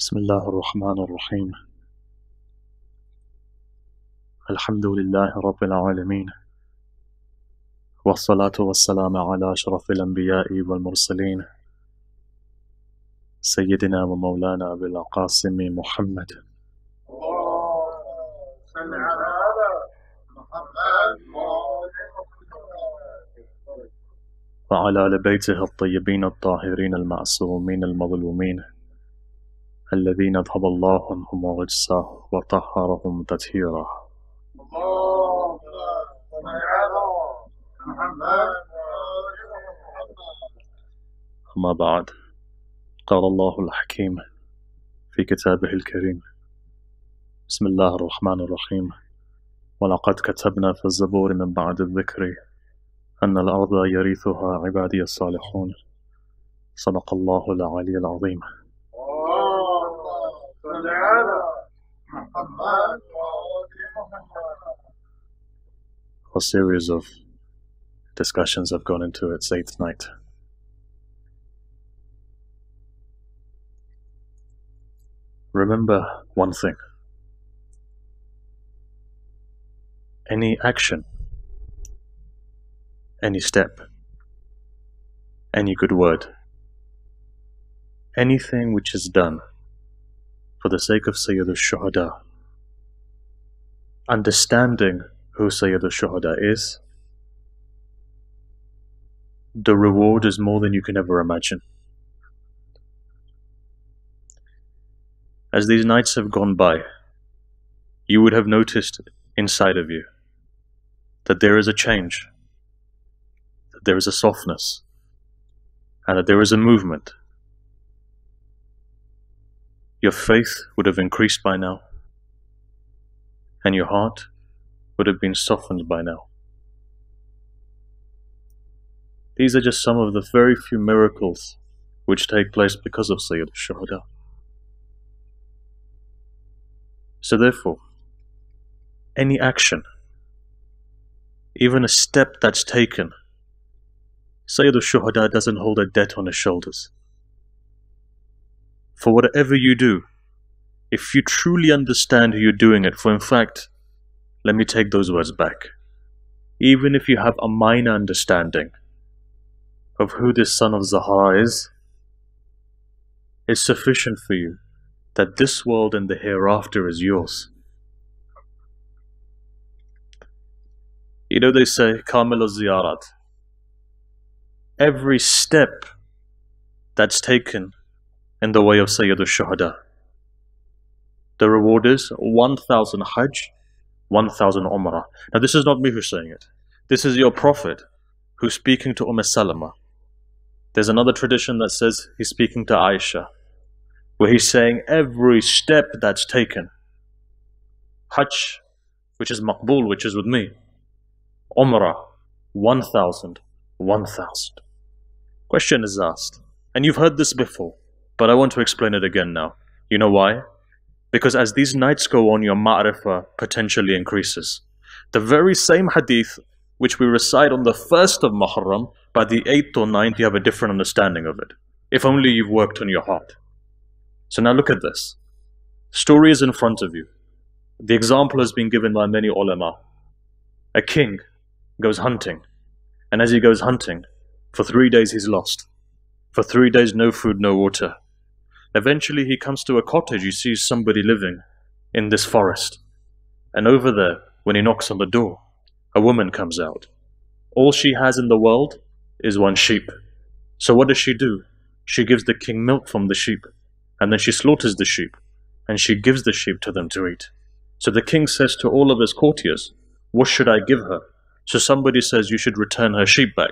بسم الله الرحمن الرحيم. الحمد لله رب العالمين. والصلاة والسلام على أشرف الأنبياء والمرسلين. سيدنا ومولانا أبي القاسم محمد. وعلى آل بيته الطيبين الطاهرين المعصومين المظلومين. الذين أذهب الله عنهم رجسه وطهرهم تطهيرا. أما بعد قال الله الحكيم في كتابه الكريم بسم الله الرحمن الرحيم. ولقد كتبنا في الزبور من بعد الذكر أن الأرض يرثها عبادي الصالحون. صدق الله العلي العظيم. A series of discussions have gone into its eighth night. Remember one thing any action, any step, any good word, anything which is done for the sake of Sayyid al-Shuhada, understanding who Sayyid al-Shuhada is, the reward is more than you can ever imagine. As these nights have gone by, you would have noticed inside of you that there is a change, that there is a softness, and that there is a movement. Your faith would have increased by now, and your heart would have been softened by now. These are just some of the very few miracles which take place because of Sayyid al-Shuhada. So therefore, any action, even a step that's taken, Sayyid al-Shuhada doesn't hold a debt on his shoulders. For whatever you do, if you truly understand who you're doing it for, in fact, let me take those words back. Even if you have a minor understanding of who this son of Zahra is, it's sufficient for you that this world and the hereafter is yours. You know, they say, Kamil ziyarat. Every step that's taken in the way of Sayyid al-Shuhada. The reward is 1,000 Hajj, 1,000 Umrah. Now, this is not me who's saying it. This is your Prophet who's speaking to Umm Salama. There's another tradition that says he's speaking to Aisha, where he's saying every step that's taken. Hajj, which is Maqbul, which is with me. Umrah, 1,000, 1,000. Question is asked, and you've heard this before, but I want to explain it again now. You know why? Because as these nights go on, your ma'rifah potentially increases. The very same hadith which we recite on the first of Muharram, by the eighth or ninth, you have a different understanding of it. If only you've worked on your heart. So now look at this. Story is in front of you. The example has been given by many ulama. A king goes hunting, and as he goes hunting, for three days he's lost. For three days, no food, no water. Eventually, he comes to a cottage. He sees somebody living in this forest. And over there, when he knocks on the door, a woman comes out. All she has in the world is one sheep. So what does she do? She gives the king milk from the sheep, and then she slaughters the sheep, and she gives the sheep to them to eat. So the king says to all of his courtiers, What should I give her? So somebody says you should return her sheep back.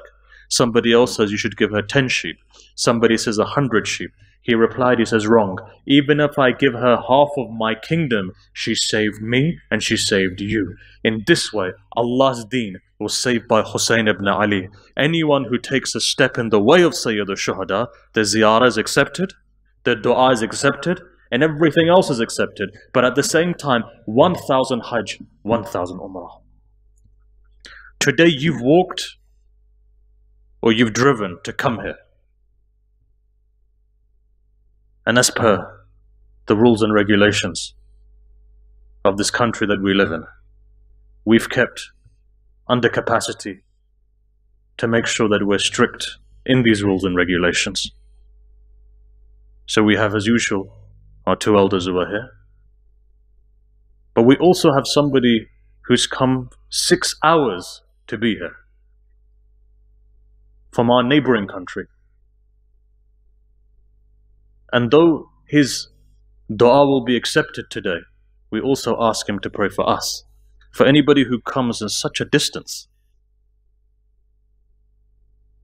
Somebody else says you should give her ten sheep. Somebody says a hundred sheep. He replied, he says, wrong. Even if I give her half of my kingdom, she saved me and she saved you. In this way, Allah's deen was saved by Hussein ibn Ali. Anyone who takes a step in the way of Sayyid al-Shuhada, the ziyarah is accepted, the dua is accepted, and everything else is accepted. But at the same time, 1,000 Hajj, 1,000 Umrah. Today you've walked or you've driven to come here. And as per the rules and regulations of this country that we live in. We've kept under capacity to make sure that we're strict in these rules and regulations. So we have, as usual, our two elders who are here. But we also have somebody who's come six hours to be here from our neighboring country. And though his dua will be accepted today, we also ask him to pray for us. For anybody who comes in such a distance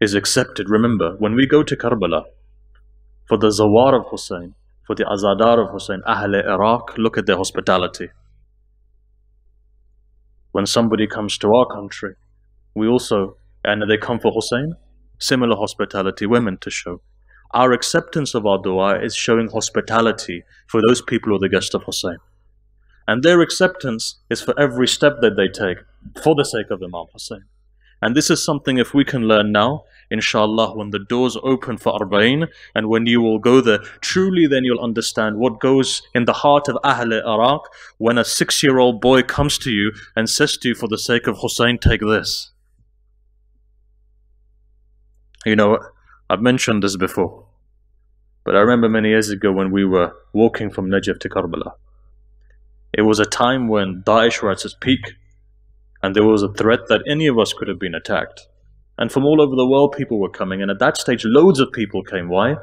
is accepted. Remember, when we go to Karbala for the Zawar of Hussein, for the Azadar of Hussein, Ahl Iraq, look at their hospitality. When somebody comes to our country, we also, and they come for Hussein, similar hospitality we're to show. Our acceptance of our dua is showing hospitality for those people who are the guests of Hussein. And their acceptance is for every step that they take for the sake of Imam Hussein. And this is something if we can learn now, inshallah, when the doors open for Arba'in and when you will go there, truly then you'll understand what goes in the heart of Ahl Iraq when a six year old boy comes to you and says to you, for the sake of Hussein, take this. You know, I've mentioned this before, but I remember many years ago when we were walking from Najaf to Karbala. It was a time when Daesh were at its peak, and there was a threat that any of us could have been attacked. And from all over the world, people were coming, and at that stage, loads of people came. Why?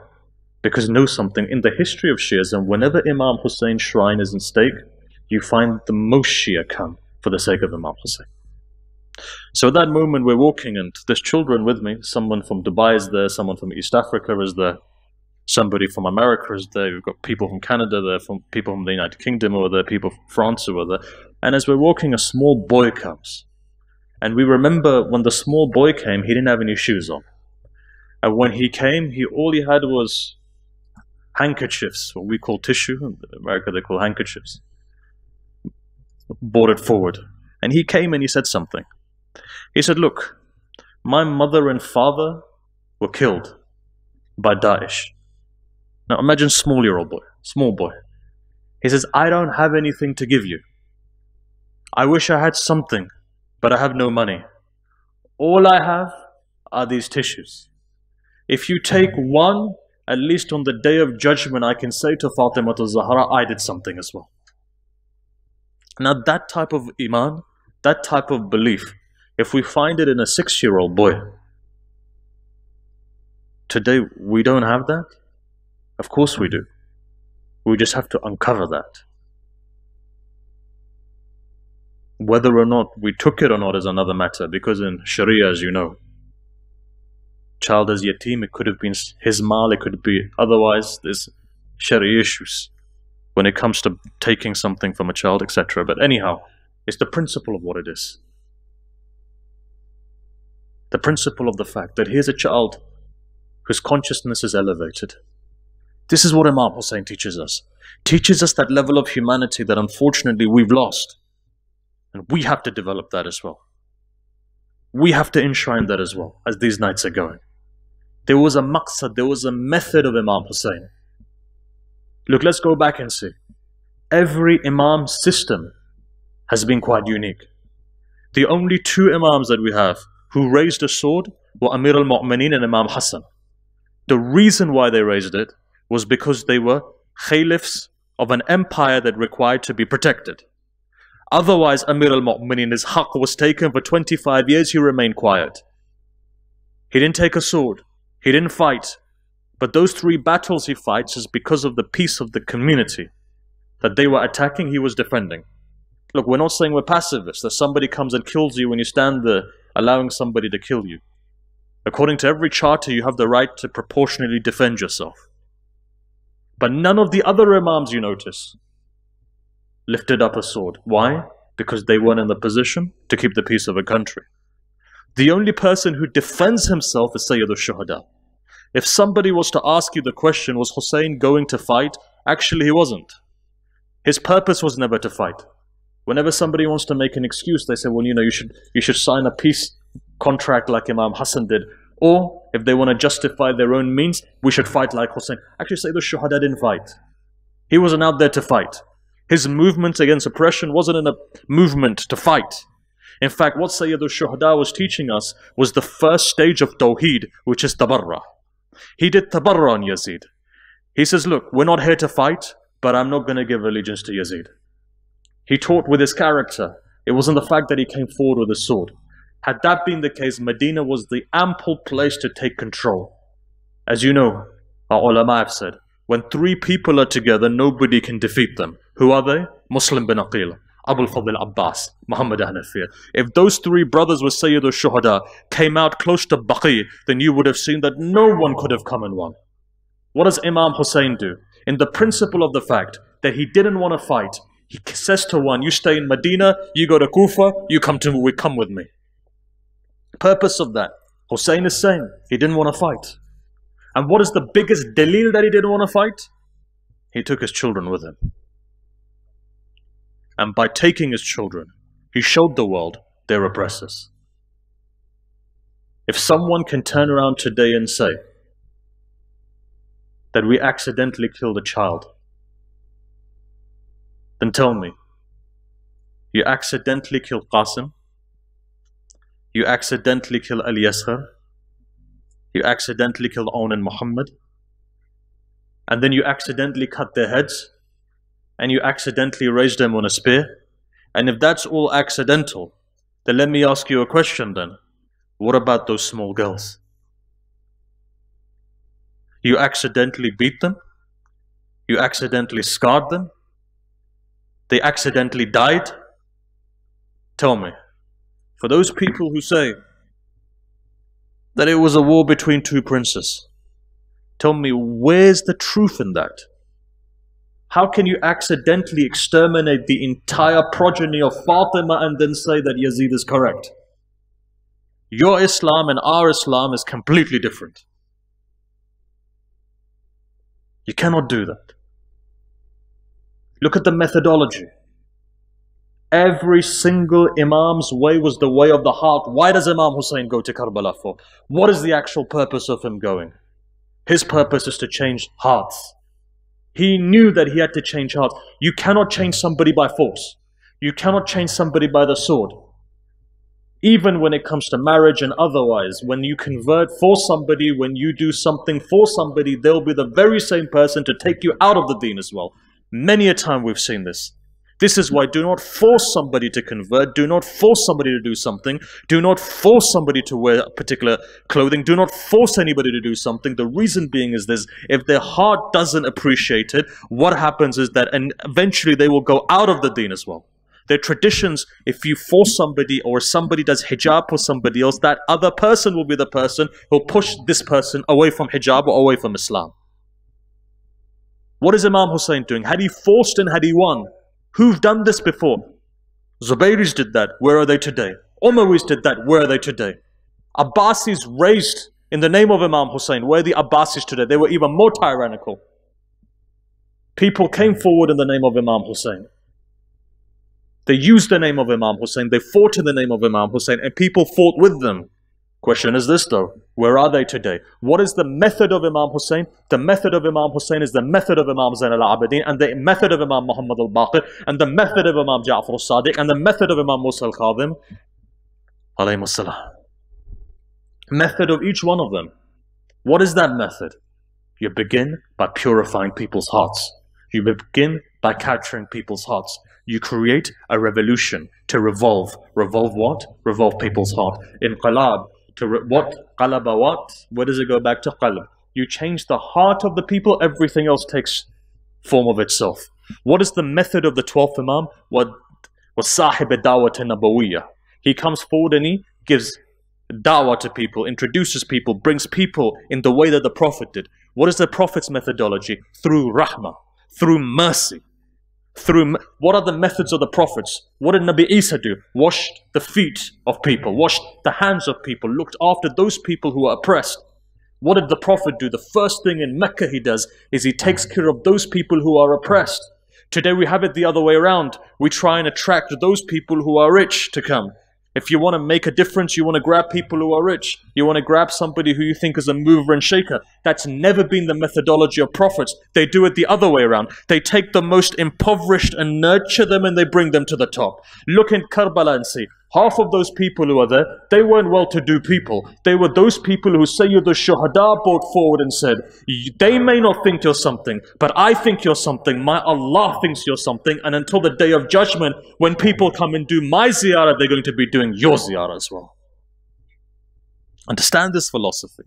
Because know something in the history of Shiism, whenever Imam Hussein's shrine is in stake, you find the most Shia come for the sake of Imam Hussein. So at that moment, we're walking, and there's children with me. Someone from Dubai is there, someone from East Africa is there, somebody from America is there. We've got people from Canada there, from people from the United Kingdom or there, people from France are there. And as we're walking, a small boy comes. And we remember when the small boy came, he didn't have any shoes on. And when he came, he all he had was handkerchiefs, what we call tissue. In America, they call handkerchiefs. Brought it forward. And he came and he said something. He said, Look, my mother and father were killed by Daesh. Now imagine small year old boy, small boy. He says, I don't have anything to give you. I wish I had something, but I have no money. All I have are these tissues. If you take one, at least on the day of judgment, I can say to Fatima to Zahra, I did something as well. Now that type of iman, that type of belief, if we find it in a six-year-old boy, today we don't have that. Of course we do. We just have to uncover that. Whether or not we took it or not is another matter, because in Sharia, as you know, child as yatim, it could have been his mal, it could be otherwise. There's Sharia issues when it comes to taking something from a child, etc. But anyhow, it's the principle of what it is. The principle of the fact that here's a child whose consciousness is elevated. This is what Imam Hussein teaches us. Teaches us that level of humanity that unfortunately we've lost. And we have to develop that as well. We have to enshrine that as well as these nights are going. There was a maqsad, there was a method of Imam Hussein. Look, let's go back and see. Every Imam system has been quite unique. The only two Imams that we have who raised a sword were Amir al Mu'mineen and Imam Hassan. The reason why they raised it was because they were caliphs of an empire that required to be protected. Otherwise, Amir al Mu'mineen, his haqq was taken for 25 years, he remained quiet. He didn't take a sword, he didn't fight. But those three battles he fights is because of the peace of the community that they were attacking, he was defending. Look, we're not saying we're pacifists, that somebody comes and kills you when you stand there, allowing somebody to kill you. According to every charter, you have the right to proportionally defend yourself. But none of the other Imams, you notice, lifted up a sword. Why? Because they weren't in the position to keep the peace of a country. The only person who defends himself is Sayyid al-Shuhada. If somebody was to ask you the question, was Hussein going to fight? Actually, he wasn't. His purpose was never to fight. Whenever somebody wants to make an excuse, they say, well, you know, you should, you should sign a peace contract like Imam Hassan did. Or if they want to justify their own means, we should fight like Hussein. Actually, Sayyid al-Shuhada didn't fight. He wasn't out there to fight. His movement against oppression wasn't in a movement to fight. In fact, what Sayyid al-Shuhada was teaching us was the first stage of Tawheed, which is Tabarra. He did Tabarra on Yazid. He says, look, we're not here to fight, but I'm not going to give allegiance to Yazid. He taught with his character. It wasn't the fact that he came forward with a sword. Had that been the case, Medina was the ample place to take control. As you know, our ulama have said, when three people are together, nobody can defeat them. Who are they? Muslim bin Aqil, Abu al-Fadl Abbas, Muhammad Hanafiya. If those three brothers were Sayyid al-Shuhada, came out close to Baqi, then you would have seen that no one could have come and won. What does Imam Hussein do? In the principle of the fact that he didn't want to fight, he says to one, you stay in Medina, you go to Kufa, you come to we come with me. Purpose of that. Hussein is saying he didn't want to fight. And what is the biggest dalil that he didn't want to fight? He took his children with him. And by taking his children, he showed the world their oppressors. If someone can turn around today and say that we accidentally killed a child, then tell me, you accidentally killed Qasim, you accidentally killed Ali Asghar, you accidentally killed Aun and Muhammad, and then you accidentally cut their heads, and you accidentally raised them on a spear. And if that's all accidental, then let me ask you a question then. What about those small girls? You accidentally beat them? You accidentally scarred them? They accidentally died? Tell me, for those people who say that it was a war between two princes. Tell me, where's the truth in that? How can you accidentally exterminate the entire progeny of Fatima and then say that Yazid is correct? Your Islam and our Islam is completely different. You cannot do that. Look at the methodology. Every single Imam's way was the way of the heart. Why does Imam Hussein go to Karbala for? What is the actual purpose of him going? His purpose is to change hearts. He knew that he had to change hearts. You cannot change somebody by force. You cannot change somebody by the sword. Even when it comes to marriage and otherwise, when you convert for somebody, when you do something for somebody, they'll be the very same person to take you out of the deen as well. Many a time we've seen this. This is why do not force somebody to convert. Do not force somebody to do something. Do not force somebody to wear particular clothing. Do not force anybody to do something. The reason being is this, if their heart doesn't appreciate it, what happens is that and eventually they will go out of the deen as well. Their traditions, if you force somebody or somebody does hijab for somebody else, that other person will be the person who'll push this person away from hijab or away from Islam. What is Imam Hussein doing? Had he forced and had he won? Who've done this before? Zubairis did that. Where are they today? Umayyas did that. Where are they today? Abbasis raised in the name of Imam Hussein. Where are the Abbasis today? They were even more tyrannical. People came forward in the name of Imam Hussein. They used the name of Imam Hussein. They fought in the name of Imam Hussein, and people fought with them. Question is this though, where are they today? What is the method of Imam Hussein? The method of Imam Hussein is the method of Imam Zain al-Abidin and the method of Imam Muhammad al-Baqir and the method of Imam Ja'far al-Sadiq and the method of Imam Musa al-Kadhim Method of each one of them. What is that method? You begin by purifying people's hearts. You begin by capturing people's hearts. You create a revolution to revolve. Revolve what? Revolve people's heart. Inqilab, to re- what qalaba what? Where does it go back to qalb? You change the heart of the people everything else takes form of itself. What is the method of the 12th imam? What was sahib dawat nabawiyya. He comes forward and he gives dawah to people introduces people brings people in the way that the prophet did. What is the prophet's methodology? Through rahmah through mercy through what are the methods of the prophets? What did Nabi Isa do? Washed the feet of people, washed the hands of people, looked after those people who are oppressed. What did the Prophet do? The first thing in Mecca he does is he takes care of those people who are oppressed. Today we have it the other way around. We try and attract those people who are rich to come. If you want to make a difference, you want to grab people who are rich. You want to grab somebody who you think is a mover and shaker. That's never been the methodology of prophets. They do it the other way around. They take the most impoverished and nurture them and they bring them to the top. Look in Karbala and see. Half of those people who are there, they weren't well-to-do people. They were those people who Sayyid al-Shuhada brought forward and said, they may not think you're something, but I think you're something. My Allah thinks you're something. And until the day of judgment, when people come and do my ziyarah, they're going to be doing your ziyarah as well. Understand this philosophy.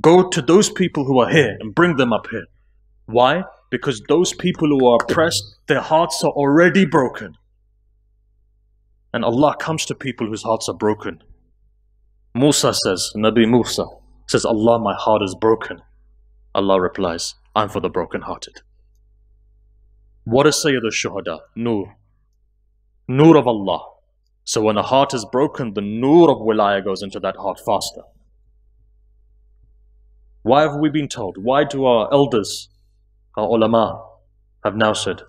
Go to those people who are here and bring them up here. Why? Because those people who are oppressed, their hearts are already broken. And Allah comes to people whose hearts are broken. Musa says, Nabi Musa says, Allah, my heart is broken. Allah replies, I'm for the broken-hearted. What is Sayyid al-Shuhada? Nur. Nur of Allah. So when a heart is broken, the nur of wilaya goes into that heart faster. Why have we been told? Why do our elders, our ulama, have now said,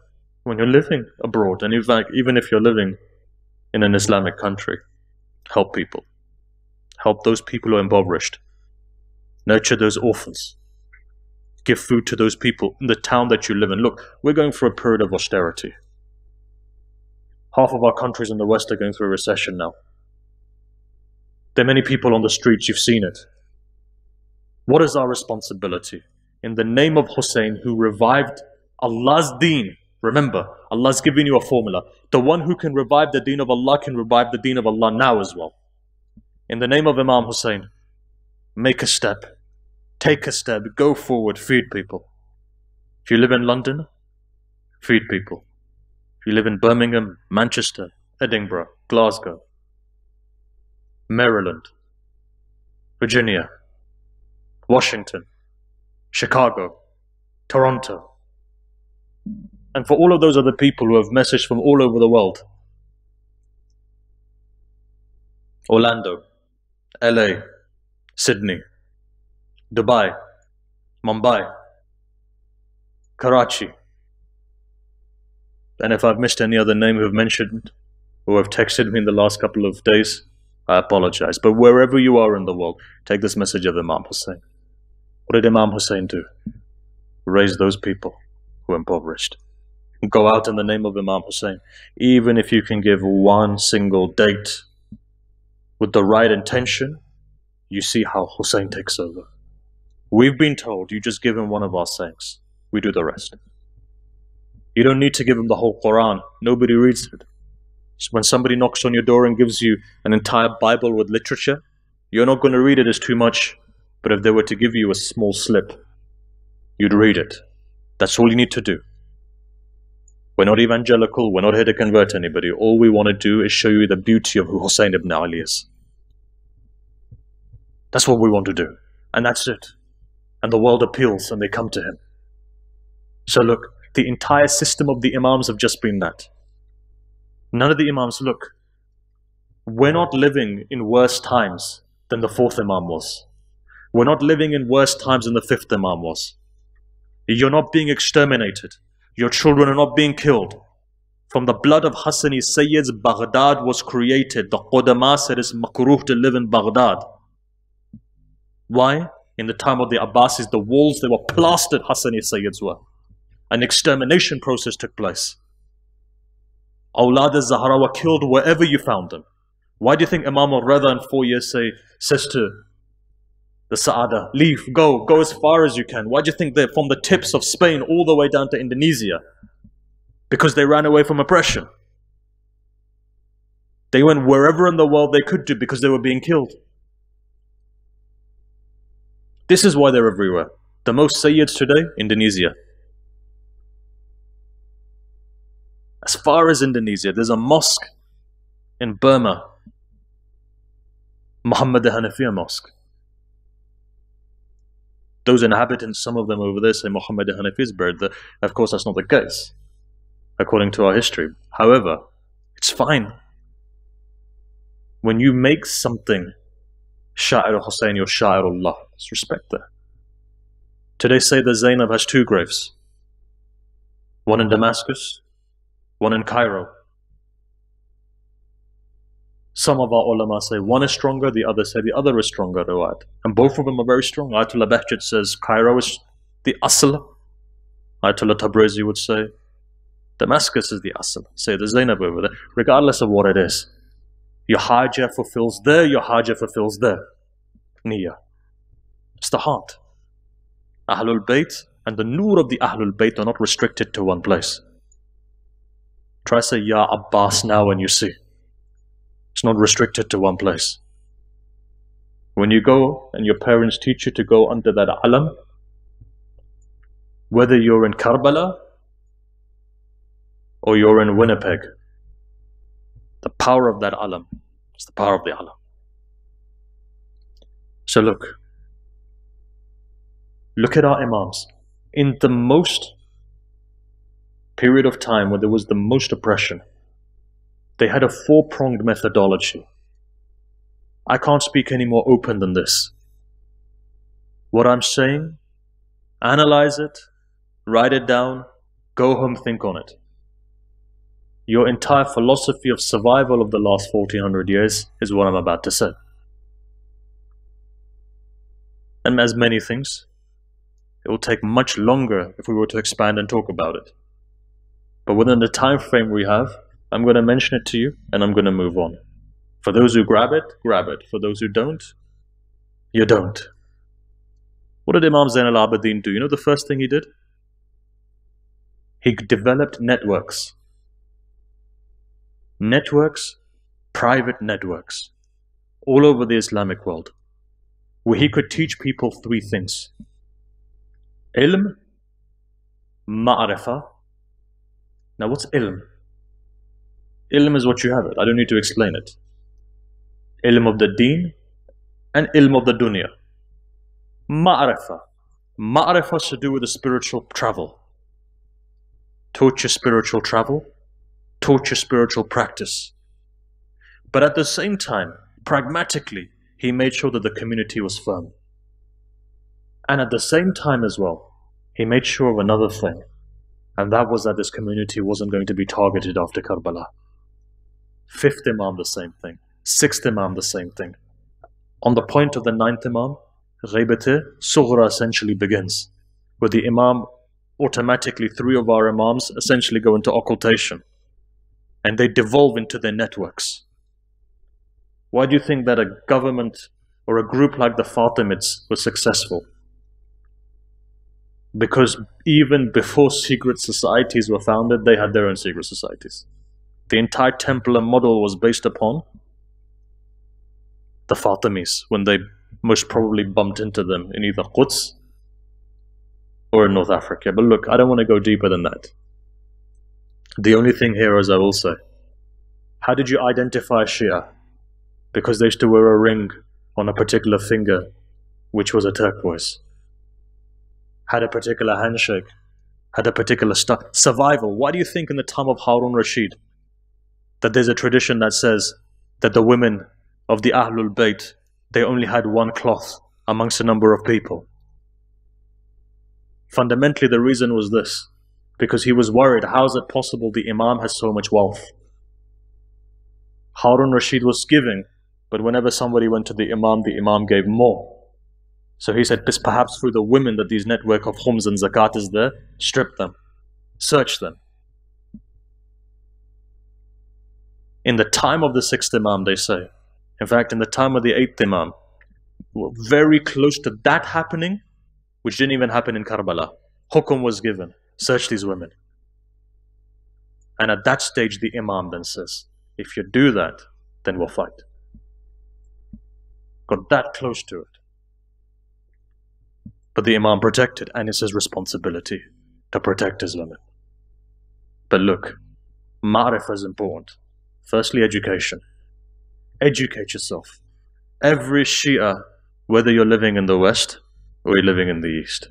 when you're living abroad, and even if you're living in an Islamic country. Help people. Help those people who are impoverished. Nurture those orphans. Give food to those people in the town that you live in. Look, we're going through a period of austerity. Half of our countries in the West are going through a recession now. There are many people on the streets, you've seen it. What is our responsibility? In the name of Hussein, who revived Allah's deen, Remember, Allah's giving you a formula. The one who can revive the deen of Allah can revive the deen of Allah now as well. In the name of Imam Hussein, make a step. Take a step. Go forward. Feed people. If you live in London, feed people. If you live in Birmingham, Manchester, Edinburgh, Glasgow, Maryland, Virginia, Washington, Chicago, Toronto, and for all of those other people who have messaged from all over the world. Orlando, LA, Sydney, Dubai, Mumbai, Karachi. And if I've missed any other name who have mentioned or have texted me in the last couple of days, I apologize. But wherever you are in the world, take this message of Imam Hussein. What did Imam Hussein do? Raise those people who are impoverished go out in the name of Imam Hussein. Even if you can give one single date with the right intention, you see how Hussein takes over. We've been told you just give him one of our sayings, we do the rest. You don't need to give him the whole Quran, nobody reads it. So when somebody knocks on your door and gives you an entire Bible with literature, you're not going to read it as too much, but if they were to give you a small slip, you'd read it. That's all you need to do. We're not evangelical. We're not here to convert anybody. All we want to do is show you the beauty of who Hussein ibn Ali is. That's what we want to do. And that's it. And the world appeals and they come to him. So look, the entire system of the Imams have just been that. None of the Imams, look, we're not living in worse times than the fourth Imam was. We're not living in worse times than the fifth Imam was. You're not being exterminated. Your children are not being killed. From the blood of Hassani Sayyids, Baghdad was created. The Qudama said it's makruh to live in Baghdad. Why? In the time of the Abbasis, the walls, they were plastered, Hassani Sayyids were. An extermination process took place. Awlad al-Zahra were killed wherever you found them. Why do you think Imam al-Rida in four years say, says to the Saada. Leave, go, go as far as you can. Why do you think they're from the tips of Spain all the way down to Indonesia? Because they ran away from oppression. They went wherever in the world they could do because they were being killed. This is why they're everywhere. The most Sayyids today, Indonesia. As far as Indonesia, there's a mosque in Burma, Muhammad Hanafiya Mosque those inhabitants, some of them over there say Muhammad Hanafi is buried there. Of course, that's not the case, according to our history. However, it's fine. When you make something Sha'ir Hussein or Sha'ir Allah, let's respect that. Today, Sayyida Zainab has two graves one in Damascus, one in Cairo. Some of our ulama say one is stronger, the other say the other is stronger, riwayat. And both of them are very strong. Ayatollah Bahjat says Cairo is the asl. Ayatollah Tabrizi would say Damascus is the asl. Sayyida Zainab over there. Regardless of what it is. Your hajjah fulfills there, your hajjah fulfills there. Niyyah. It's the heart. Ahlul Bayt and the nur of the Ahlul Bayt are not restricted to one place. Try say Ya Abbas now when you see. It's not restricted to one place. When you go and your parents teach you to go under that alam, whether you're in Karbala or you're in Winnipeg, the power of that alam is the power of the alam. So look, look at our imams. In the most period of time where there was the most oppression, they had a four pronged methodology. I can't speak any more open than this. What I'm saying, analyze it, write it down, go home, think on it. Your entire philosophy of survival of the last 1400 years is what I'm about to say. And as many things, it will take much longer if we were to expand and talk about it. But within the time frame we have, I'm going to mention it to you and I'm going to move on. For those who grab it, grab it. For those who don't, you don't. What did Imam Zain al Abidin do? You know the first thing he did? He developed networks. Networks, private networks, all over the Islamic world, where he could teach people three things ilm, ma'rifah. Now, what's ilm? Ilm is what you have it. I don't need to explain it. Ilm of the deen and ilm of the dunya. Ma'rifah. Ma'rifah is to do with the spiritual travel. You spiritual travel, you spiritual practice. But at the same time, pragmatically, he made sure that the community was firm. And at the same time as well, he made sure of another thing, and that was that this community wasn't going to be targeted after Karbala. Fifth Imam, the same thing. Sixth Imam, the same thing. On the point of the ninth Imam, Ghaibate Sughra essentially begins, where the Imam automatically, three of our Imams essentially go into occultation and they devolve into their networks. Why do you think that a government or a group like the Fatimids was successful? Because even before secret societies were founded, they had their own secret societies. The entire Templar model was based upon the Fatimis when they most probably bumped into them in either Quds or in North Africa. But look, I don't want to go deeper than that. The only thing here is I will say, how did you identify Shia? Because they used to wear a ring on a particular finger, which was a turquoise. Had a particular handshake, had a particular stuff. Survival. Why do you think in the time of Harun Rashid, that there's a tradition that says that the women of the Ahlul Bayt, they only had one cloth amongst a number of people. Fundamentally, the reason was this because he was worried how is it possible the Imam has so much wealth? Harun Rashid was giving, but whenever somebody went to the Imam, the Imam gave more. So he said, perhaps through the women that these network of khums and zakat is there, strip them, search them, in the time of the sixth Imam, they say. In fact, in the time of the eighth Imam, very close to that happening, which didn't even happen in Karbala. Hukum was given search these women. And at that stage, the Imam then says, if you do that, then we'll fight. Got that close to it. But the Imam protected, and it's his responsibility to protect his women. But look, Ma'rifah is important. Firstly, education. Educate yourself. Every Shia, whether you're living in the West or you're living in the East,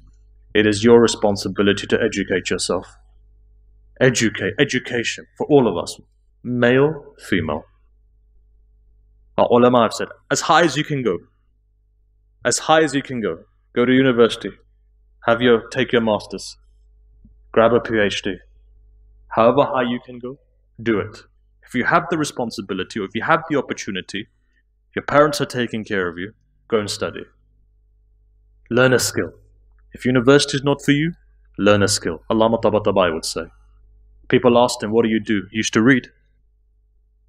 it is your responsibility to educate yourself. Educate, education for all of us, male, female. Our ulama have said, as high as you can go, as high as you can go, go to university, have your, take your masters, grab a PhD. However high you can go, do it. If you have the responsibility or if you have the opportunity, if your parents are taking care of you, go and study. Learn a skill. If university is not for you, learn a skill. Allama Tabatabai would say. People asked him, What do you do? He used to read.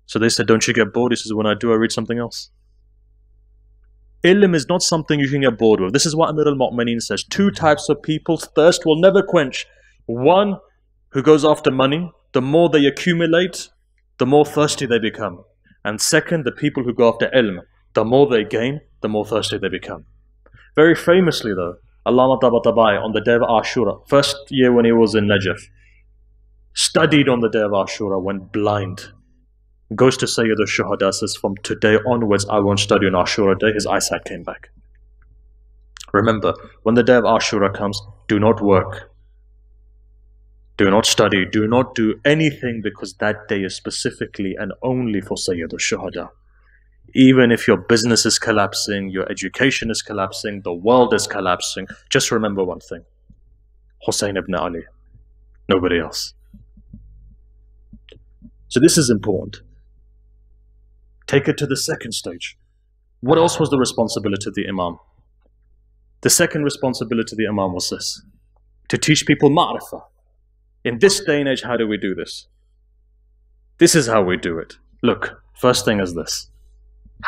So they said, Don't you get bored? He says, When I do, I read something else. Ilm is not something you can get bored with. This is what Amir al Mu'mineen says. Two types of people's thirst will never quench. One who goes after money, the more they accumulate, the more thirsty they become. And second, the people who go after ilm, the more they gain, the more thirsty they become. Very famously, though, Allama Tabatabai on the day of Ashura, first year when he was in Najaf, studied on the day of Ashura, went blind. Goes to Sayyid al-Shuhada, says, from today onwards, I won't study on Ashura day. His eyesight came back. Remember, when the day of Ashura comes, do not work. Do not study. Do not do anything because that day is specifically and only for Sayyid al-Shuhada. Even if your business is collapsing, your education is collapsing, the world is collapsing, just remember one thing. Hussein ibn Ali. Nobody else. So this is important. Take it to the second stage. What else was the responsibility of the Imam? The second responsibility of the Imam was this to teach people ma'rifah. In this day and age, how do we do this? This is how we do it. Look, first thing is this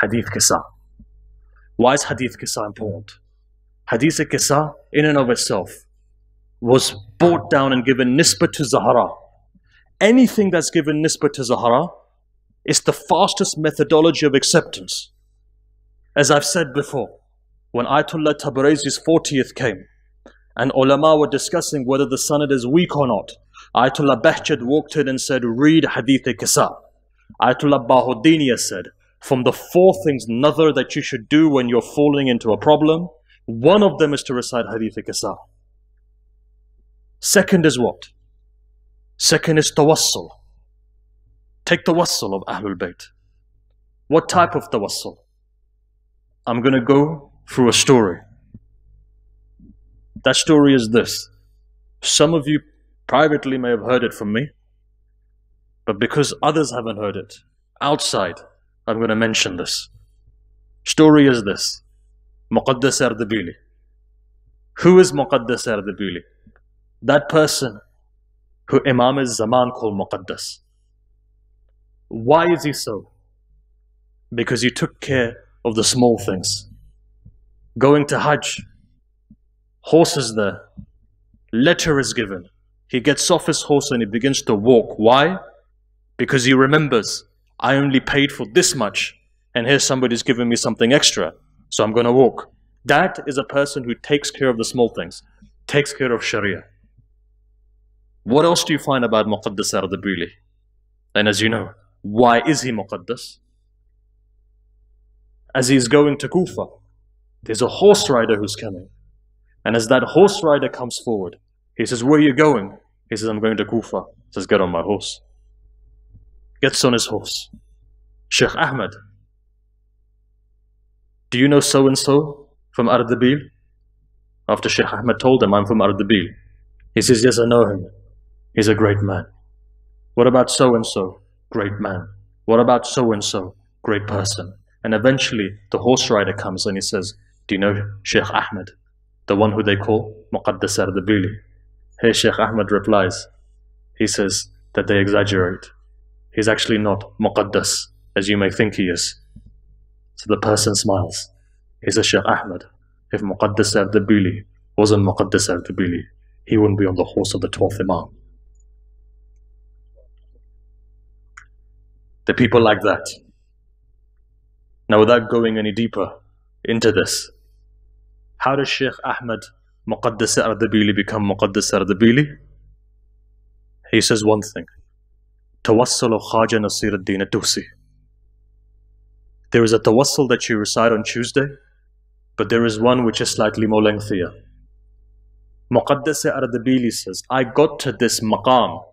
Hadith Kisa. Why is Hadith Kisa important? Hadith Kisa, in and of itself, was brought down and given nisbah to Zahara. Anything that's given nisbah to Zahara is the fastest methodology of acceptance. As I've said before, when Ayatollah Tabrizi's 40th came, and ulama were discussing whether the sanad is weak or not, Ayatollah Bahjat walked in and said, read Hadith Kisa. Ayatollah Bahuddiniya said, from the four things another that you should do when you're falling into a problem, one of them is to recite Hadith Kisa. Second is what? Second is tawassul. Take tawassul of Ahlul Bayt. What type of tawassul? I'm going to go through a story. That story is this. Some of you privately may have heard it from me, but because others haven't heard it, outside, I'm going to mention this. Story is this. Muqaddas Ardabili. Who is Muqaddas Ardabili? That person who Imam al-Zaman called Muqaddas. Why is he so? Because he took care of the small things. Going to Hajj, horses there, letter is given. He gets off his horse and he begins to walk. Why? Because he remembers, I only paid for this much, and here somebody's giving me something extra, so I'm going to walk. That is a person who takes care of the small things, takes care of Sharia. What else do you find about Muqaddas Ardabili? And as you know, why is he Muqaddas? As he is going to Kufa, there's a horse rider who's coming. And as that horse rider comes forward, he says, Where are you going? He says, I'm going to Kufa. He says, Get on my horse. Gets on his horse. Sheikh Ahmed, do you know so and so from Ardabil? After Sheikh Ahmed told him, I'm from Ardabil. He says, Yes, I know him. He's a great man. What about so and so? Great man. What about so and so? Great person. And eventually, the horse rider comes and he says, Do you know Sheikh Ahmed? The one who they call Muqaddas Ardabili. Hey, Sheikh Ahmed replies, He says that they exaggerate. He's actually not Muqaddas, as you may think he is. So the person smiles. He says, Sheikh Ahmed, if Muqaddas Ardabili wasn't Muqaddas Ardabili, he wouldn't be on the horse of the 12th Imam. The people like that. Now, without going any deeper into this, how does Sheikh Ahmed Muqaddas Ardabili become Muqaddas Ardabili? He says one thing. Tawassul Khaja Nasir ad-Din Tusi. There is a tawassul that you recite on Tuesday, but there is one which is slightly more lengthier. Muqaddas Ardabili says, I got to this maqam.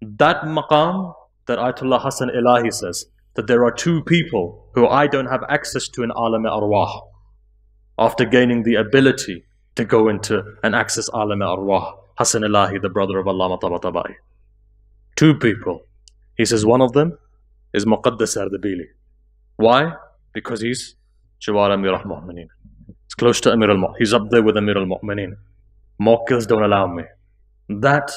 That maqam that Ayatollah Hassan Ilahi says that there are two people who I don't have access to in Alam Arwah after gaining the ability to go into and access Alam Arwah. Hassan Ilahi, the brother of Allama Tabatabai. Two people. He says one of them is Muqaddas Ardabili. Why? Because he's Jawar Amir al Mu'mineen. It's close to Amir al He's up there with Amir al Mu'mineen. Mokkils don't allow me. That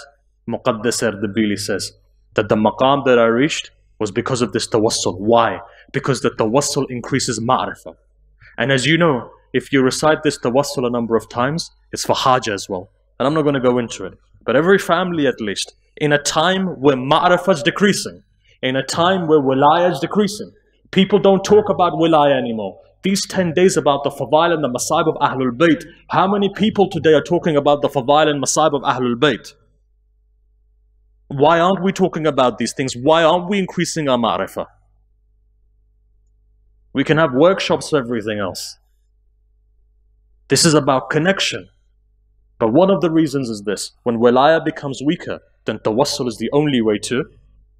Muqaddas Ardabili says that the maqam that I reached was because of this tawassul. Why? Because the tawassul increases ma'rifah. And as you know, if you recite this tawassul a number of times, it's for hajj as well. And I'm not going to go into it. But every family at least, in a time where ma'rifah is decreasing, in a time where wilaya is decreasing, people don't talk about wilaya anymore. These 10 days about the fadail and the masaib of Ahlul Bayt. How many people today are talking about the fadail and masaib of Ahlul Bayt? Why aren't we talking about these things? Why aren't we increasing our ma'rifah? We can have workshops for everything else. This is about connection. But one of the reasons is this when wilaya becomes weaker, then tawassul is the only way to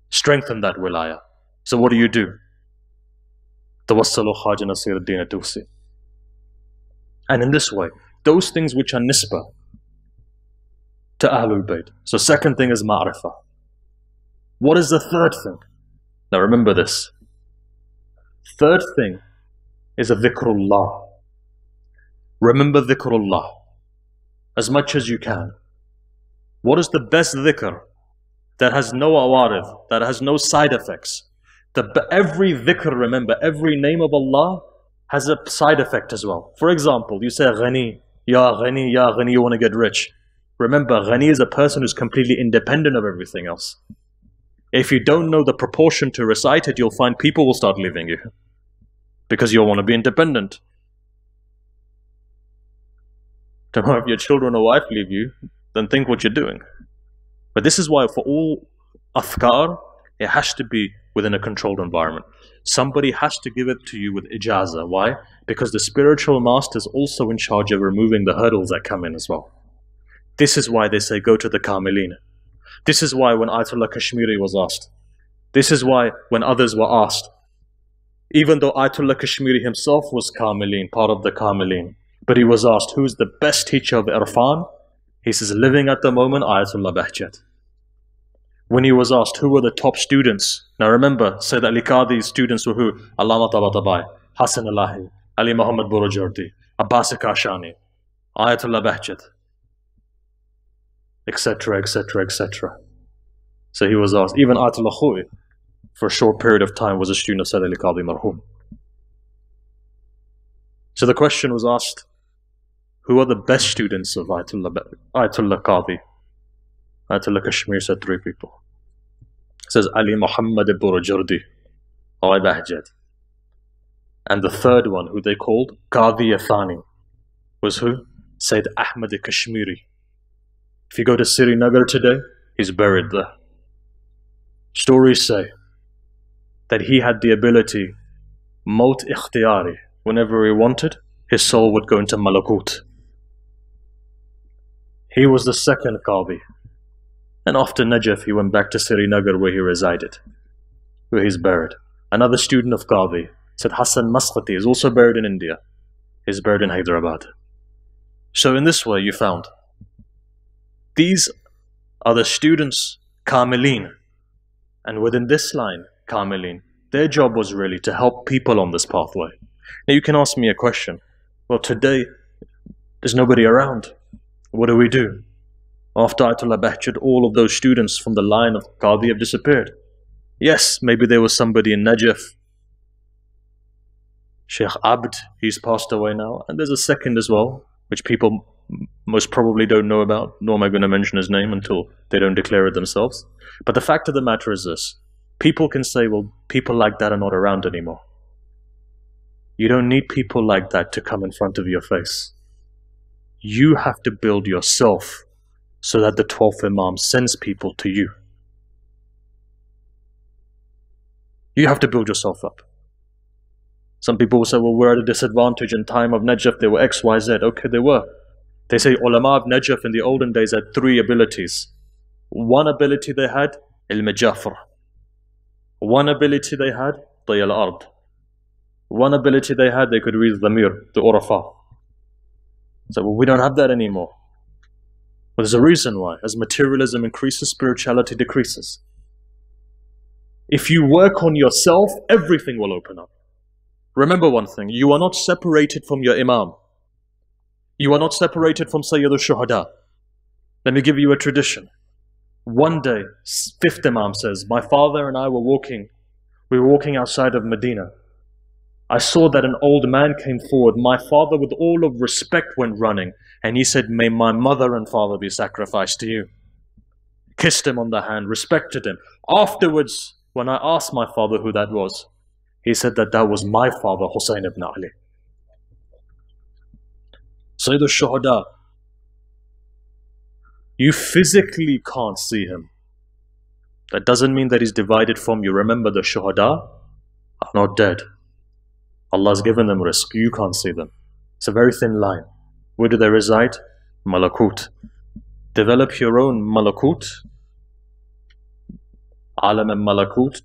strengthen that wilaya. So what do you do? Tawassalu Khaja Nasir ad-Din Tusi. And in this way, those things which are nisbah to Ahlul Bayt. So second thing is ma'rifah. What is the third thing? Now remember this. Third thing is a dhikrullah. Remember dhikrullah as much as you can. What is the best dhikr that has no awarif, that has no side effects? The, every dhikr, remember, every name of Allah has a side effect as well. For example, you say ghani, ya ghani, ya ghani, you want to get rich. Remember, ghani is a person who's completely independent of everything else. If you don't know the proportion to recite it, you'll find people will start leaving you because you'll want to be independent. Tomorrow, if your children or wife leave you, then think what you're doing. But this is why, for all afkar, it has to be within a controlled environment. Somebody has to give it to you with ijaza. Why? Because the spiritual master is also in charge of removing the hurdles that come in as well. This is why they say go to the Kamilin. This is why when Ayatollah Kashmiri was asked, this is why when others were asked, even though Ayatollah Kashmiri himself was Kamilin, part of the Kamilin, but he was asked, who's the best teacher of Irfan? He says, living at the moment, Ayatollah Bahjat. When he was asked, who were the top students? Now remember, Sayyid Ali Qadi's students were who? Allama Tabatabai, Hassan Ilahi, Ali Muhammad Burajardi, Abbas Kashani, Ayatollah Bahjat etc., etc., etc. So he was asked, even Ayatollah Khoi, for a short period of time, was a student of Sayyid Ali Qadi Marhum. So the question was asked, who are the best students of Ayatollah, Ayatollah Qadi? Ayatollah Kashmir said three people. It says Ali Muhammad Burajardi, or Bahjat. And the third one, who they called Qadi Athani, was who? Sayyid Ahmad Kashmiri. If you go to Srinagar today, he's buried there. Stories say that he had the ability, Maut ikhtiyari, whenever he wanted, his soul would go into Malakut. He was the second Qadi. And after Najaf, he went back to Srinagar where he resided, where he's buried. Another student of Qadi said Hassan Masqati is also buried in India. He's buried in Hyderabad. So in this way you found these are the students, Kamilin. And within this line, Kamilin, their job was really to help people on this pathway. Now you can ask me a question. Well, today, there's nobody around. What do we do? After Ayatollah Bahjat, all of those students from the line of Qadi have disappeared. Yes, maybe there was somebody in Najaf. Sheikh Abd, he's passed away now. And there's a second as well, which people most probably don't know about, nor am I going to mention his name until they don't declare it themselves. But the fact of the matter is this people can say, well, people like that are not around anymore. You don't need people like that to come in front of your face. You have to build yourself so that the 12th Imam sends people to you. You have to build yourself up. Some people will say, well, we're at a disadvantage in time of Najaf, they were X, Y, Z. Okay, they were. They say ulama of Najaf in the olden days had three abilities. One ability they had, ilm Jafr. One ability they had, Tayal Ard. One ability they had, they could read the Mir, the Urafa. So well, we don't have that anymore. Well, there's a reason why. As materialism increases, spirituality decreases. If you work on yourself, everything will open up. Remember one thing you are not separated from your Imam. You are not separated from Sayyid al Shuhada. Let me give you a tradition. One day, fifth Imam says, My father and I were walking. We were walking outside of Medina. I saw that an old man came forward. My father, with all of respect, went running. And he said, May my mother and father be sacrificed to you. Kissed him on the hand, respected him. Afterwards, when I asked my father who that was, he said that that was my father, Hussein ibn Ali. Sayyid al-Shuhada, you physically can't see him. That doesn't mean that he's divided from you. Remember, the Shuhada are not dead. Allah has given them rizq, You can't see them. It's a very thin line. Where do they reside? Malakut. Develop your own malakut. Alam and malakut.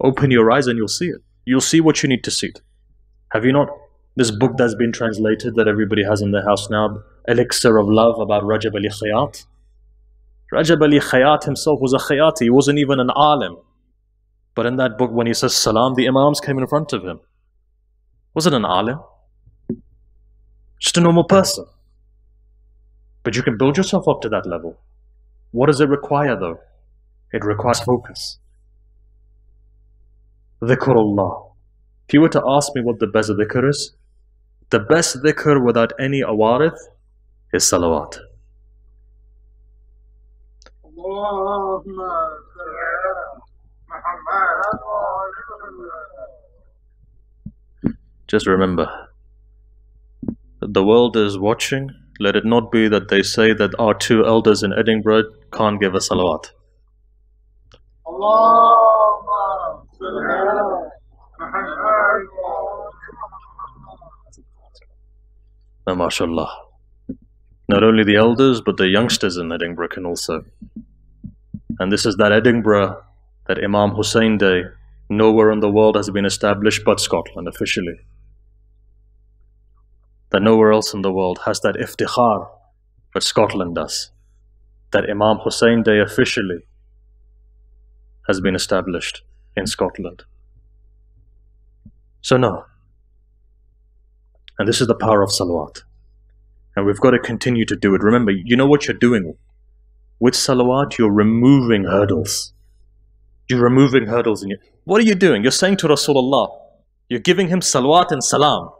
Open your eyes and you'll see it. You'll see what you need to see. It. Have you not? This book that's been translated that everybody has in their house now, Elixir of Love about Rajab Ali Khayat. Rajab Ali Khayat himself was a Khayati, he wasn't even an alim. But in that book, when he says salam, the Imams came in front of him. Wasn't an alim, just a normal person. But you can build yourself up to that level. What does it require though? It requires focus. Dhikrullah. If you were to ask me what the best dhikr is, the best dhikr without any awarith is salawat. Just remember, that the world is watching. Let it not be that they say that our two elders in Edinburgh can't give a salawat. No, oh, mashallah. Not only the elders, but the youngsters in Edinburgh can also. And this is that Edinburgh that Imam Hussein Day nowhere in the world has been established but Scotland officially. That nowhere else in the world has that iftikhar, but Scotland does. That Imam Hussein Day officially has been established in Scotland. So, no. And this is the power of salawat. And we've got to continue to do it. Remember, you know what you're doing. With salawat, you're removing hurdles. You're removing hurdles in you. What are you doing? You're saying to Rasulullah, you're giving him salawat and salam.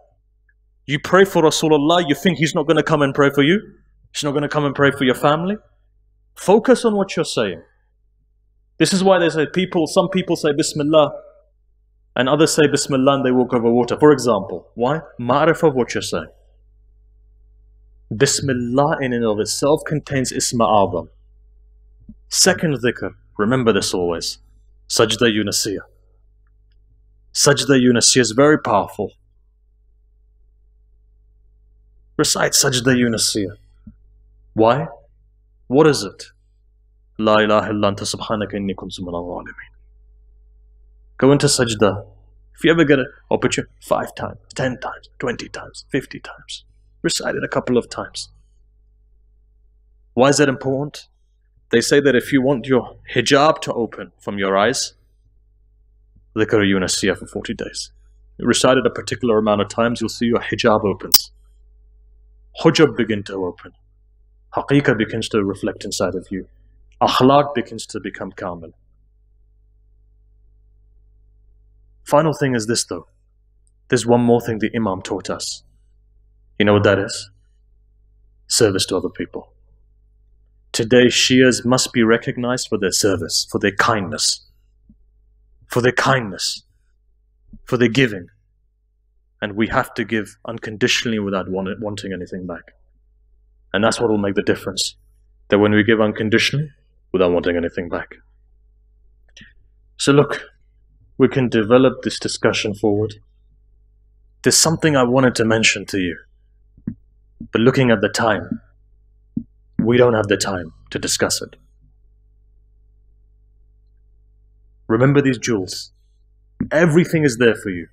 You pray for Rasulullah, you think he's not going to come and pray for you? He's not going to come and pray for your family? Focus on what you're saying. This is why they say people, some people say Bismillah and others say Bismillah and they walk over water. For example, why? Ma'rifah of what you're saying. Bismillah in and of itself contains Isma Azam. Second dhikr, remember this always. Sajda Yunasiyah. Sajda Yunasiyah is very powerful. Recite Sajda Yunasiyah. Why? What is it? La ilaha illa anta subhanaka inni kuntu Go into sajda. If you ever get an opportunity, five times, ten times, twenty times, fifty times. Recite it a couple of times. Why is that important? They say that if you want your hijab to open from your eyes, dhikr yunasiyah for 40 days. You recite it a particular amount of times, you'll see your hijab opens. Hujab begin to open. Haqiqah begins to reflect inside of you. Akhlaq begins to become kamil. Final thing is this though. There's one more thing the Imam taught us. You know what that is? Service to other people. Today, Shias must be recognized for their service, for their kindness, for their kindness, for their giving. And we have to give unconditionally without wanting anything back. And that's what will make the difference. That when we give unconditionally, without wanting anything back. So, look, we can develop this discussion forward. There's something I wanted to mention to you. But looking at the time, we don't have the time to discuss it. Remember these jewels. Everything is there for you.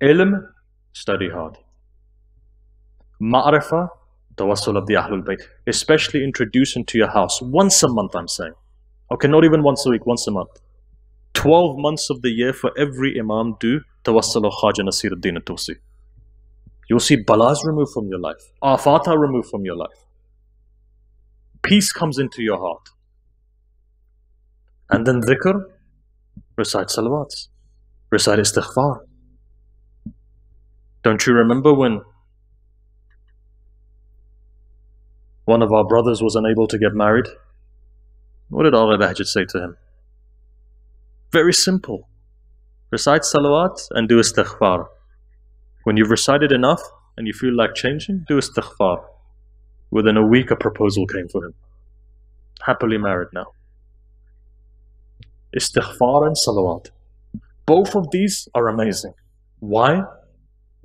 Ilm, study hard. Ma'rifah, tawassul of the Ahlul Bayt. Especially introduce into your house once a month, I'm saying. Okay, not even once a week, once a month. 12 months of the year for every Imam do Tawassul Khaja Nasir al-Din al-Tusi. You'll see balas removed from your life, afata removed from your life. Peace comes into your heart. And then dhikr, recite salawats, recite istighfar. Don't you remember when one of our brothers was unable to get married? What did Agha Bahjat say to him? Very simple. Recite salawat and do istighfar. When you've recited enough and you feel like changing, do istighfar. Within a week, a proposal came for him. Happily married now. Istighfar and salawat. Both of these are amazing. Why?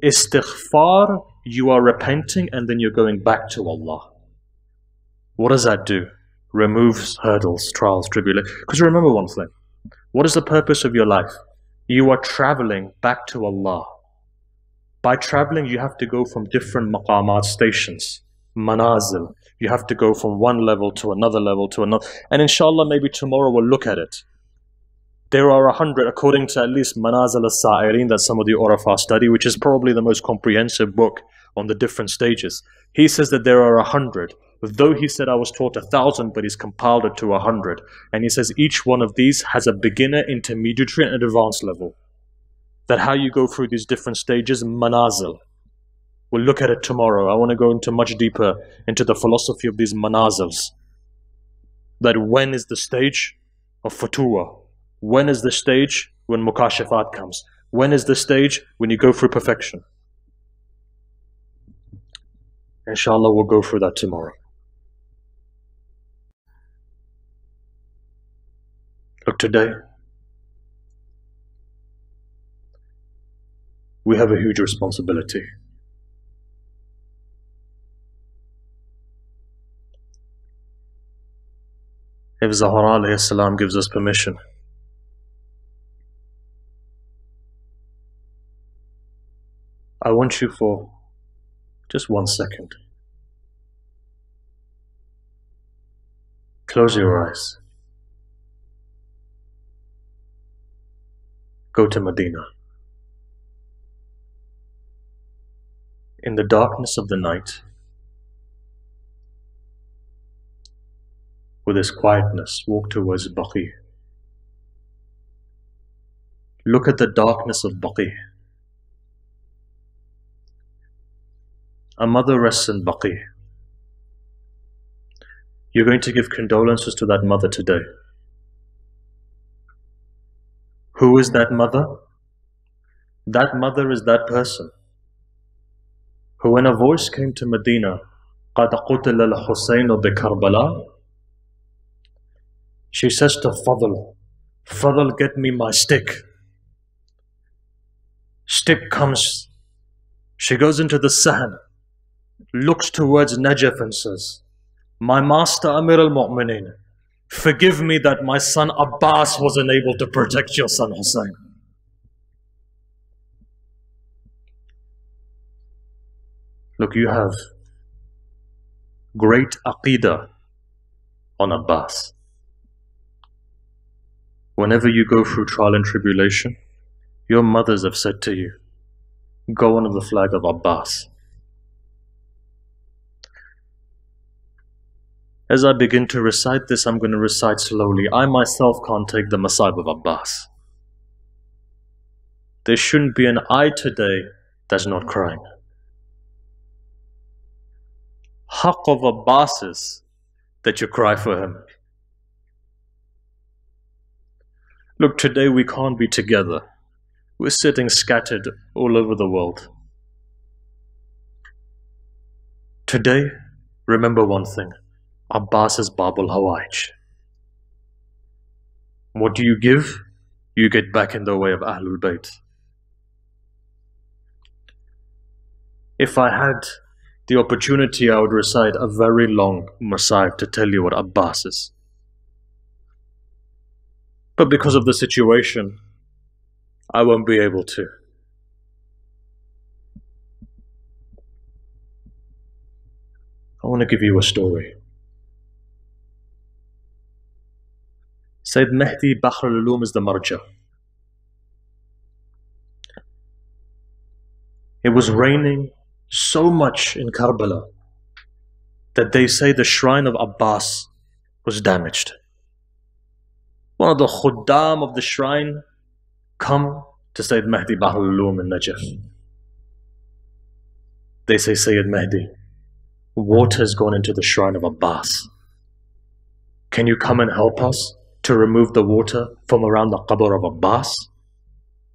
Istighfar, you are repenting and then you're going back to Allah. What does that do? Removes hurdles, trials, tribulations. Because remember one thing what is the purpose of your life? You are traveling back to Allah. By traveling, you have to go from different maqamat stations, manazil. You have to go from one level to another level to another. And inshallah, maybe tomorrow we'll look at it. There are a hundred, according to at least Manazil al-Sa'irin, that some of the Urafa study, which is probably the most comprehensive book on the different stages. He says that there are a hundred. Though he said I was taught a thousand, but he's compiled it to a hundred. And he says each one of these has a beginner, intermediate, and advanced level. That how you go through these different stages, manazil. We'll look at it tomorrow. I want to go into much deeper into the philosophy of these manazils. That when is the stage of futuwwa? When is the stage when mukashafat comes? When is the stage when you go through perfection? Inshallah, we'll go through that tomorrow. Look, today, we have a huge responsibility. If Zahra salam gives us permission, I want you for just one second. Close your eyes. Go to Medina. In the darkness of the night, with his quietness, walk towards Baqi. Look at the darkness of Baqi. A mother rests in Baqi. You're going to give condolences to that mother today. Who is that mother? That mother is that person who, when a voice came to Medina, قَدْ قُتِلَ الْحُسَيْنُ بِكَرْبَلَا She says to Fadl, Fadl, get me my stick. Stick comes. She goes into the Sahan, looks towards Najaf and says, My master Amir al-Mu'mineen, Forgive me that my son Abbas wasn't able to protect your son Hussein. Look, you have great aqidah on Abbas. Whenever you go through trial and tribulation, your mothers have said to you, go under the flag of Abbas. As I begin to recite this, I'm going to recite slowly. I myself can't take the Masaib of Abbas. There shouldn't be an eye today that's not crying. Haqq of Abbas is that you cry for him. Look, today we can't be together. We're sitting scattered all over the world. Today, remember one thing. Abbas's Babul Hawaij. What do you give? You get back in the way of Ahlul Bayt. If I had the opportunity, I would recite a very long Masayib to tell you what Abbas is. But because of the situation, I won't be able to. I want to give you a story. Sayyid Mahdi Bahr al-Ulum is the marja. It was raining so much in Karbala that they say the shrine of Abbas was damaged. One of the khuddam of the shrine come to Sayyid Mahdi Bahr al-Ulum in Najaf. They say, Sayyid Mahdi, water has gone into the shrine of Abbas. Can you come and help us to remove the water from around the qabr of Abbas?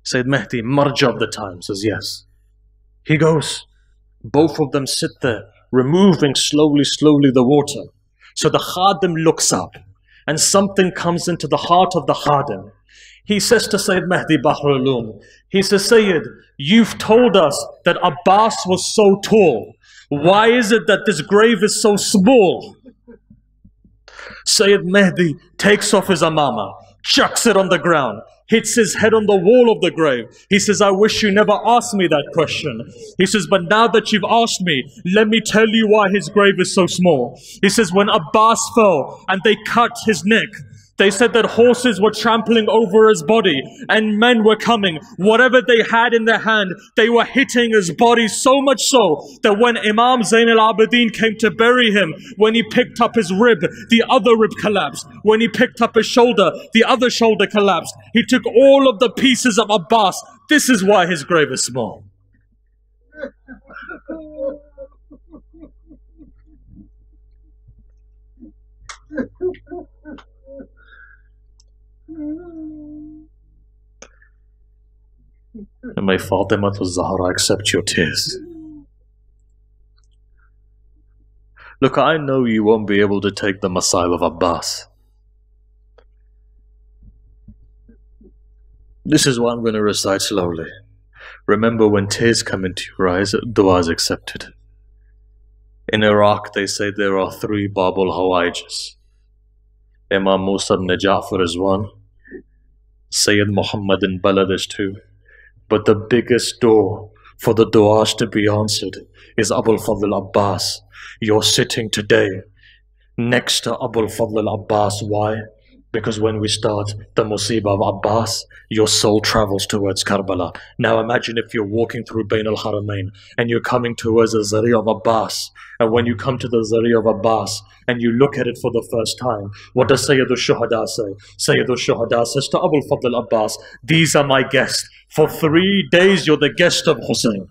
Sayyid Mahdi, marja of the time, says yes. He goes. Both of them sit there, removing slowly, slowly the water. So the khadim looks up, and something comes into the heart of the khadim. He says to Sayyid Mahdi Bahr he says, Sayyid, you've told us that Abbas was so tall. Why is it that this grave is so small? Sayyid Mehdi takes off his amama, chucks it on the ground, hits his head on the wall of the grave. He says, I wish you never asked me that question. He says, but now that you've asked me, let me tell you why his grave is so small. He says, when Abbas fell and they cut his neck, they said that horses were trampling over his body and men were coming. Whatever they had in their hand, they were hitting his body so much so that when Imam Zain al Abidin came to bury him, when he picked up his rib, the other rib collapsed. When he picked up his shoulder, the other shoulder collapsed. He took all of the pieces of Abbas. This is why his grave is small. And may Fatima to Zahra accept your tears. Look, I know you won't be able to take the Masaib of Abbas. This is what I'm going to recite slowly. Remember, when tears come into your eyes, dua is accepted. In Iraq, they say there are three Babul Hawaijs. Imam Musa ibn Ja'far is one. Sayyid Muhammad in Balad is two. But the biggest door for the du'as to be answered is Abul Fadl Abbas. You're sitting today next to Abul Fadl Abbas. Why? Because when we start the Musibah of Abbas, your soul travels towards Karbala. Now imagine if you're walking through Bain al Haramain and you're coming towards the Zari of Abbas. And when you come to the Zari of Abbas and you look at it for the first time, what does Sayyidul Shuhada say? Sayyidul Shuhada says to Abul Fadl Abbas, These are my guests. For three days you're the guest of Hussein.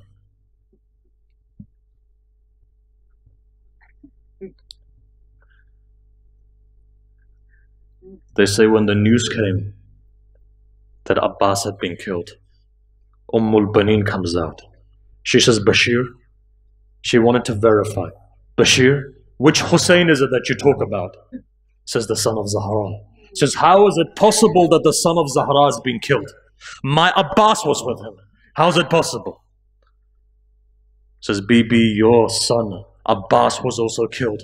They say when the news came that Abbas had been killed, Ummul Banin comes out. She says, Bashir, she wanted to verify. Bashir, which Hussein is it that you talk about? Says the son of Zahra. Says, how is it possible that the son of Zahra has been killed? My Abbas was with him. How is it possible? Says, Bibi, your son Abbas was also killed.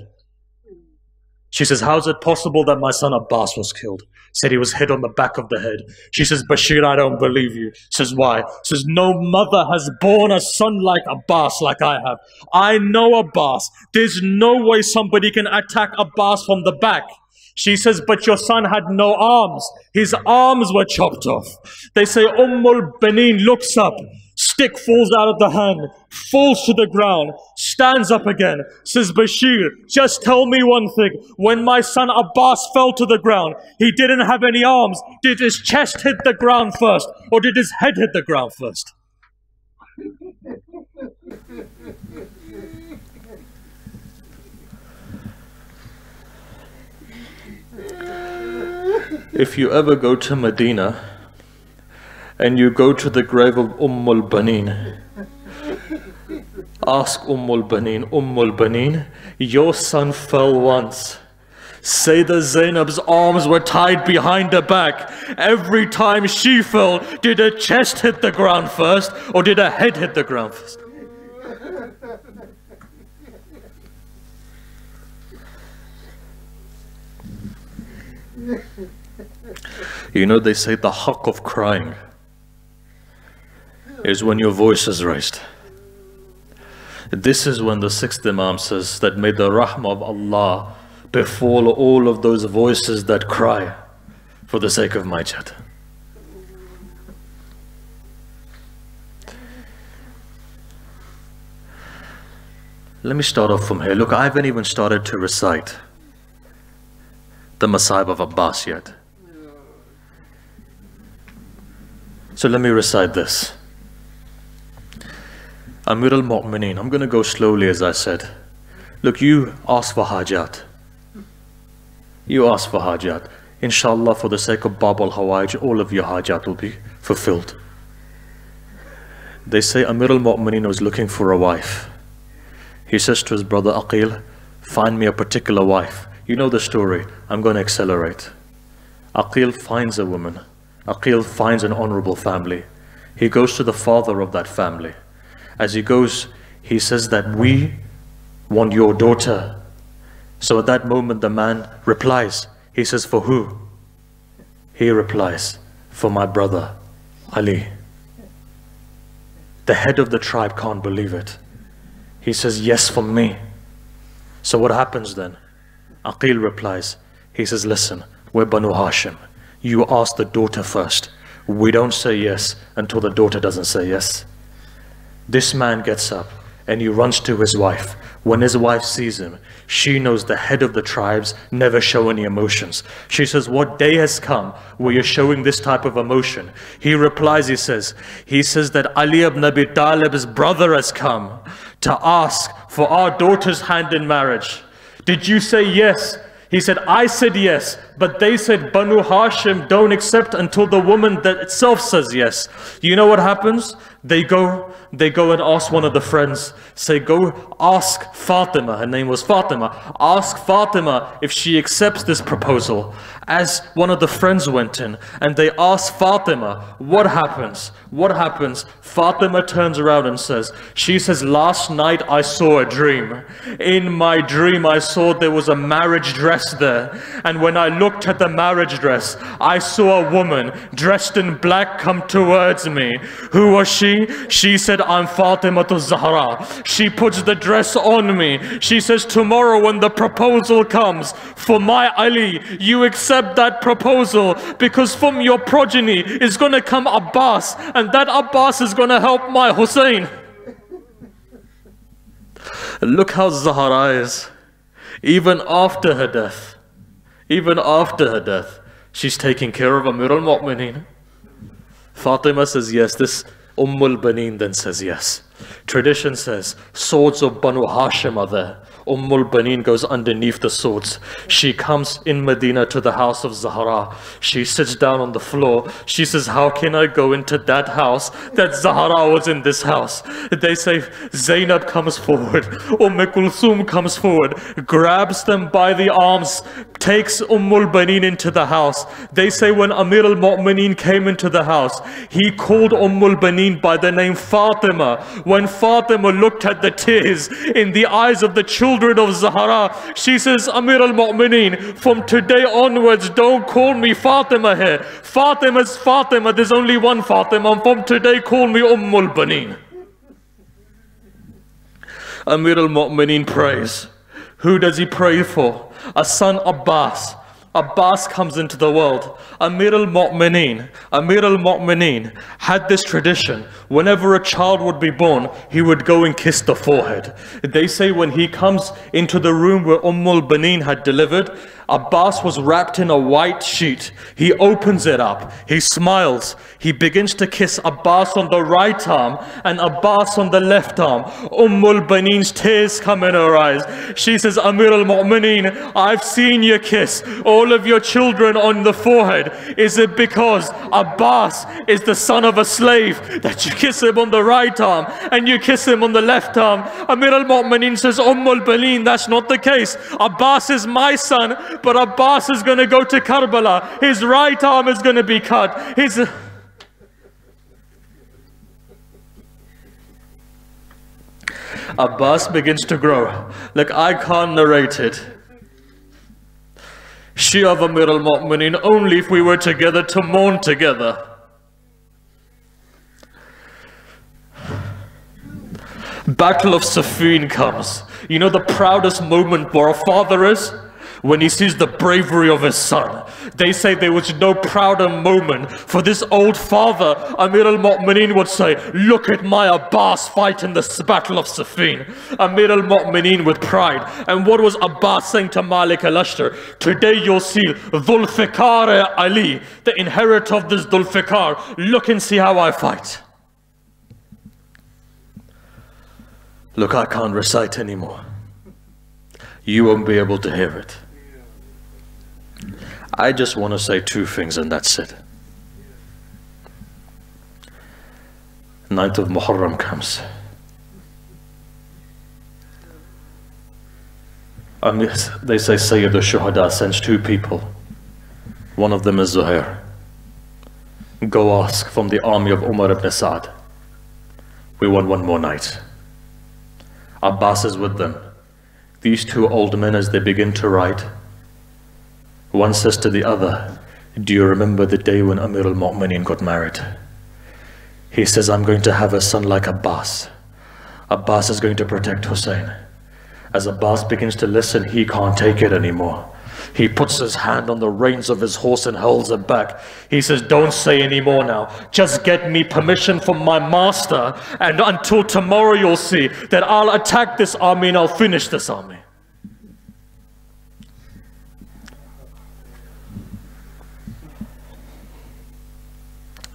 She says, How is it possible that my son Abbas was killed? Said he was hit on the back of the head. She says, Bashir, I don't believe you. Says, Why? Says, No mother has born a son like Abbas like I have. I know Abbas. There's no way somebody can attack Abbas from the back. She says, but your son had no arms. His arms were chopped off. They say Ummul Banin looks up. Stick falls out of the hand, falls to the ground, stands up again, says, Bashir, just tell me one thing. When my son Abbas fell to the ground, he didn't have any arms. Did his chest hit the ground first, or did his head hit the ground first? If you ever go to Medina and you go to the grave of Umm al Banin, ask Umm al Banin, Umm al Banin, your son fell once. Say that Zainab's arms were tied behind her back. Every time she fell, did her chest hit the ground first or did her head hit the ground first? You know, they say the haqq of crying is when your voice is raised. This is when the sixth Imam says that may the rahmah of Allah befall all of those voices that cry. for the sake of my chat. Let me start off from here. Look, I haven't even started to recite the Masayib of Abbas yet. So let me recite this. Amir al Mu'mineen, I'm going to go slowly as I said. Look, you ask for hajat. You ask for hajat. Inshallah, for the sake of Bab al Hawaij, all of your hajat will be fulfilled. They say Amir al Mu'mineen was looking for a wife. He says to his brother Aqil, Find me a particular wife. You know the story. I'm going to accelerate. Aqil finds a woman. Aqil finds an honorable family. He goes to the father of that family. As he goes, he says that we want your daughter. So at that moment, the man replies. He says, For who? He replies, For my brother, Ali. The head of the tribe can't believe it. He says, Yes, for me. So what happens then? Aqil replies, He says, Listen, we're Banu Hashim. You ask the daughter first. We don't say yes until the daughter doesn't say yes. This man gets up and he runs to his wife. When his wife sees him, she knows the head of the tribes never show any emotions. She says, What day has come where you're showing this type of emotion? He replies, He says, He says that Ali ibn Abi Talib's brother has come to ask for our daughter's hand in marriage. Did you say yes? He said, I said yes, but they said Banu Hashim don't accept until the woman that itself says yes. You know what happens? They go, they go and ask one of the friends, say, go ask Fatima, her name was Fatima, ask Fatima if she accepts this proposal. As one of the friends went in and they asked Fatima, what happens? What happens? Fatima turns around and says, she says, last night I saw a dream. In my dream I saw there was a marriage dress there. And when I looked at the marriage dress, I saw a woman dressed in black come towards me. Who was she? she? said, I'm Fatima to Zahra. She puts the dress on me. She says, tomorrow when the proposal comes for my Ali, you accept that proposal because from your progeny is going to come Abbas and that Abbas is going to help my Hussein. Look how Zahra is. Even after her death, even after her death, she's taking care of Amir al-Mu'mineen. Fatima says, yes, this Ummul Baneen then says yes. Tradition says swords of Banu Hashim are there. Ummul Baneen goes underneath the swords. She comes in Medina to the house of Zahra. She sits down on the floor. She says, How can I go into that house that Zahra was in this house? They say Zainab comes forward. Umm Kulthum comes forward, grabs them by the arms, takes Ummul Baneen into the house. They say when Amir al Mu'mineen came into the house, he called Ummul Baneen by the name Fatima. When Fatima looked at the tears in the eyes of the children, children of Zahra. She says, Amir al-Mu'mineen, from today onwards, don't call me Fatima here. Fatima's Fatima, there's only one Fatima. And from today, call me Ummul Baneen. Amir al-Mu'mineen prays. Who does he pray for? A son Abbas. Abbas comes into the world. Amir al-Mu'mineen, Amir al-Mu'mineen had this tradition. Whenever a child would be born, he would go and kiss the forehead. They say when he comes into the room where Umm al-Baneen had delivered, Abbas was wrapped in a white sheet. He opens it up. He smiles. He begins to kiss Abbas on the right arm and Abbas on the left arm. Ummul Baneen's tears come in her eyes. She says, Amir al-Mu'mineen, I've seen you kiss all of your children on the forehead. Is it because Abbas is the son of a slave that you kiss him on the right arm and you kiss him on the left arm? Amir al-Mu'mineen says, Ummul Baneen, that's not the case. Abbas is my son but Abbas is going to go to Karbala. His right arm is going to be cut. His. Abbas begins to grow. Like I can't narrate it. Shia of Amir al Mu'mineen only if we were together to mourn together. Battle of Siffin comes. You know the proudest moment for a father is? when he sees the bravery of his son. They say there was no prouder moment for this old father. Amir al-Mu'mineen would say, look at my Abbas fight in the battle of Siffin. Amir al-Mu'mineen with pride. And what was Abbas saying to Malik al-Ashtar? Today you'll see Dhulfiqar Ali, the inheritor of this Dhulfiqar. Look and see how I fight. Look, I can't recite anymore. You won't be able to hear it. I just want to say two things and that's it. Ninth of Muharram comes. And they say Sayyid al-Shuhada sends two people. One of them is Zuhair. Go ask from the army of Umar ibn Sa'd. We want one more night. Abbas is with them. These two old men, as they begin to write, one says to the other, Do you remember the day when Amir al Mu'mineen got married? He says, I'm going to have a son like Abbas. Abbas is going to protect Hussein. As Abbas begins to listen, he can't take it anymore. He puts his hand on the reins of his horse and holds it back. He says, Don't say any more now. Just get me permission from my master, and until tomorrow you'll see that I'll attack this army and I'll finish this army.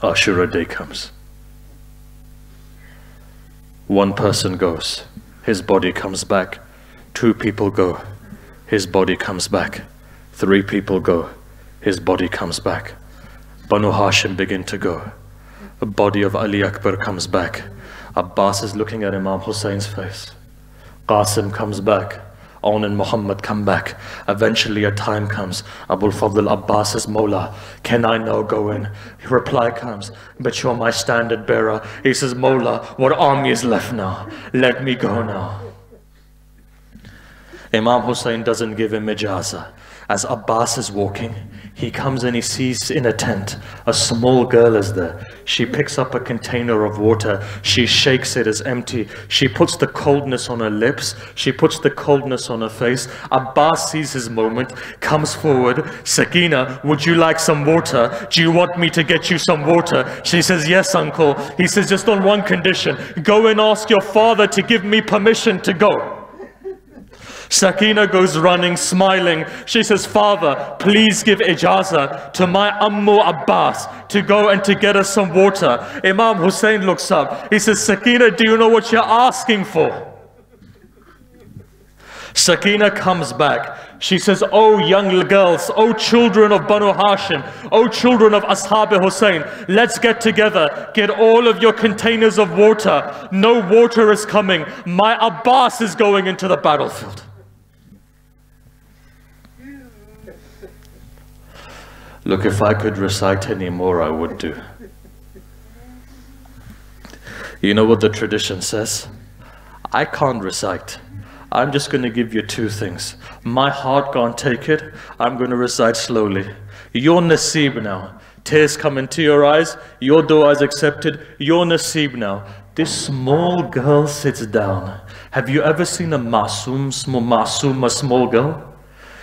Ashura day comes. One person goes, his body comes back. Two people go, his body comes back. Three people go, his body comes back. Banu Hashim begin to go. A body of Ali Akbar comes back. Abbas is looking at Imam Hussein's face. Qasim comes back. Awn and Muhammad come back. Eventually a time comes. Abu Fadl Abbas is Mola. Can I now go in? Reply comes. But you're my standard bearer. He says, Mola, what army is left now? Let me go now. Imam Hussein doesn't give him ijaza. As Abbas is walking, he comes and he sees in a tent a small girl is there. She picks up a container of water. She shakes it as empty. She puts the coldness on her lips. She puts the coldness on her face. Abbas sees his moment, comes forward. Sakina, would you like some water? Do you want me to get you some water? She says, Yes, uncle. He says, Just on one condition go and ask your father to give me permission to go. Sakina goes running, smiling. She says, Father, please give ijaza to my Ammu Abbas to go and to get us some water. Imam Hussein looks up. He says, Sakina, do you know what you're asking for? Sakina comes back. She says, Oh young girls, oh children of Banu Hashim, oh children of Ashab Hussein, let's get together. Get all of your containers of water. No water is coming. My Abbas is going into the battlefield. Look, if I could recite any more, I would do. You know what the tradition says? I can't recite. I'm just going to give you two things. My heart can't take it. I'm going to recite slowly. Your nasib now. Tears come into your eyes. Your dua is accepted. Your nasib now. This small girl sits down. Have you ever seen a masum, small masum, a small girl?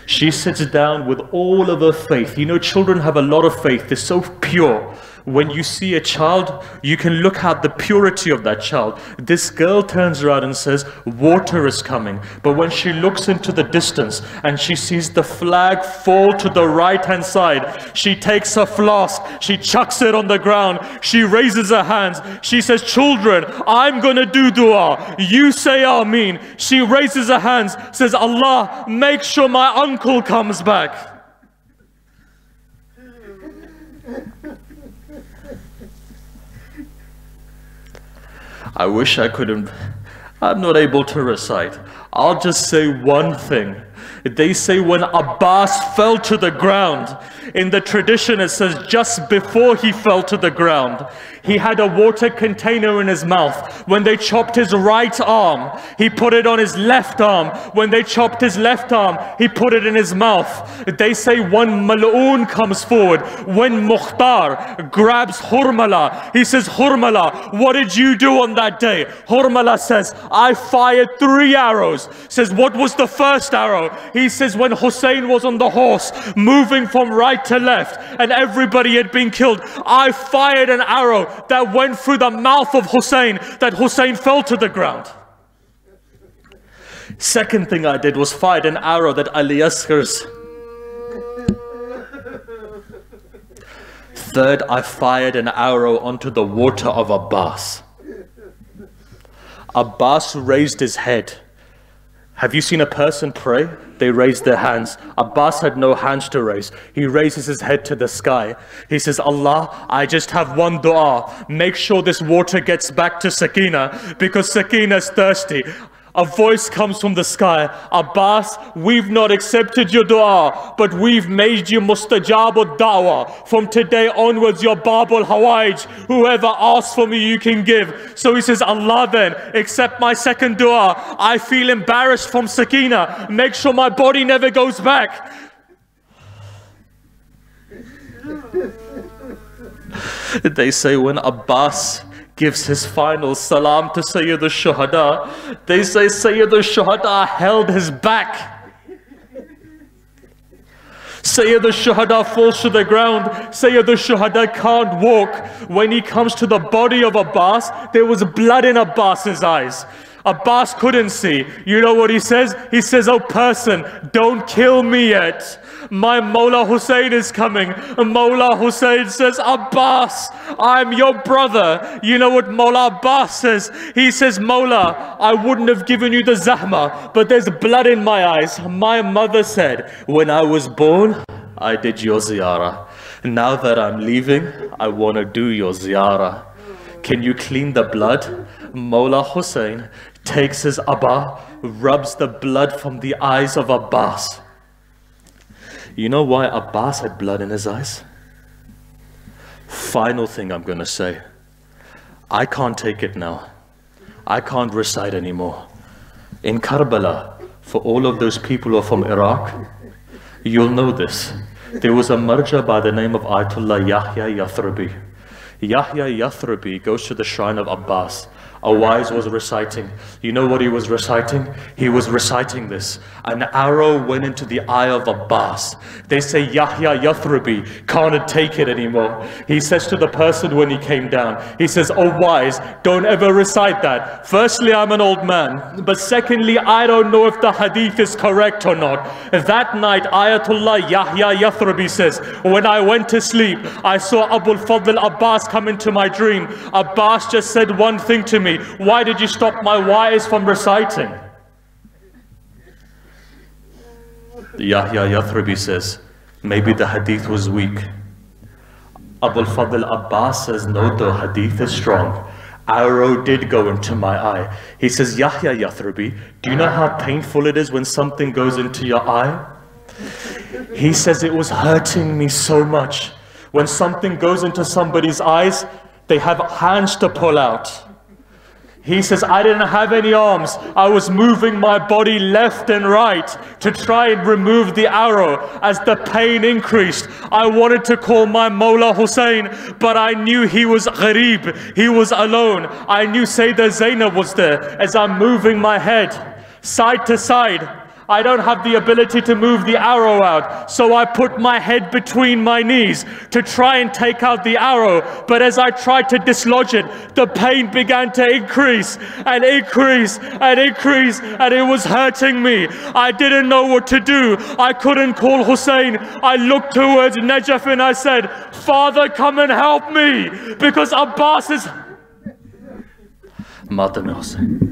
She sits down with all of her faith. You know, children have a lot of faith. They're so pure when you see a child, you can look at the purity of that child. This girl turns around and says, Water is coming. But when she looks into the distance and she sees the flag fall to the right hand side, she takes her flask, she chucks it on the ground, she raises her hands, she says, Children, I'm gonna do dua. You say Ameen. She raises her hands, says, Allah, make sure my uncle comes back. I wish I couldn't. I'm not able to recite. I'll just say one thing. They say when Abbas fell to the ground, in the tradition it says just before he fell to the ground, he had a water container in his mouth. When they chopped his right arm, he put it on his left arm. When they chopped his left arm, he put it in his mouth. They say when Mal'un comes forward, when Mukhtar grabs Hurmala, he says, Hurmala, what did you do on that day? Hurmala says, I fired three arrows. Says, what was the first arrow? He says, when Hussein was on the horse, moving from right to left, and everybody had been killed. I fired an arrow that went through the mouth of Hussein, that Hussein fell to the ground. Second thing I did was fired an arrow that Ali Asghar's. Third, I fired an arrow onto the water of Abbas. Abbas raised his head. Have you seen a person pray? They raise their hands. Abbas had no hands to raise. He raises his head to the sky. He says, Allah, I just have one dua. Make sure this water gets back to Sakina because Sakina is thirsty. A voice comes from the sky. Abbas, we've not accepted your dua, but we've made you mustajab dawa. From today onwards, your babul hawaij. Whoever asks for me, you can give. So he says, Allah then, accept my second dua. I feel embarrassed from Sakina. Make sure my body never goes back. they say when Abbas gives his final salam to Sayyid al-Shuhada. They say Sayyid al-Shuhada held his back. Sayyid al-Shuhada falls to the ground. Sayyid al-Shuhada can't walk. When he comes to the body of Abbas, there was blood in Abbas's eyes. Abbas couldn't see. You know what he says? He says, Oh person, don't kill me yet. My Mawla Hussein is coming. Mawla Hussein says, Abbas, I'm your brother. You know what Mawla Abbas says? He says, Mawla, I wouldn't have given you the zahma, but there's blood in my eyes. My mother said, when I was born, I did your ziyarah. Now that I'm leaving, I want to do your ziyarah. Can you clean the blood? Mawla Hussein takes his Abba, rubs the blood from the eyes of Abbas. You know why Abbas had blood in his eyes? Final thing I'm going to say. I can't take it now. I can't recite anymore. In Karbala, for all of those people who are from Iraq, you'll know this. There was a marja by the name of Ayatollah Yahya Yathribi. Yahya Yathribi goes to the shrine of Abbas a wise was reciting. You know what he was reciting? He was reciting this. An arrow went into the eye of Abbas. They say Yahya Yathribi can't take it anymore. He says to the person when he came down, he says, Oh wise, don't ever recite that. Firstly, I'm an old man. But secondly, I don't know if the hadith is correct or not. That night, Ayatullah Yahya Yathribi says, When I went to sleep, I saw Abul Fadl Abbas come into my dream. Abbas just said one thing to me me, Why did you stop my wives from reciting? Yahya Yathribi says, Maybe the hadith was weak. Abul Fadl Abbas says, No, the hadith is strong. Arrow did go into my eye. He says, Yahya Yathribi, do you know how painful it is when something goes into your eye? He says, It was hurting me so much. When something goes into somebody's eyes, they have hands to pull out. He says, I didn't have any arms. I was moving my body left and right to try and remove the arrow as the pain increased. I wanted to call my Mawla Hussein, but I knew he was gharib. He was alone. I knew Sayyida Zainab was there as I'm moving my head side to side. I don't have the ability to move the arrow out. So I put my head between my knees to try and take out the arrow. But as I tried to dislodge it, the pain began to increase and increase and increase and it was hurting me. I didn't know what to do. I couldn't call Hussein. I looked towards Najaf and I said, Father, come and help me because Abbas is... Mata Hussein.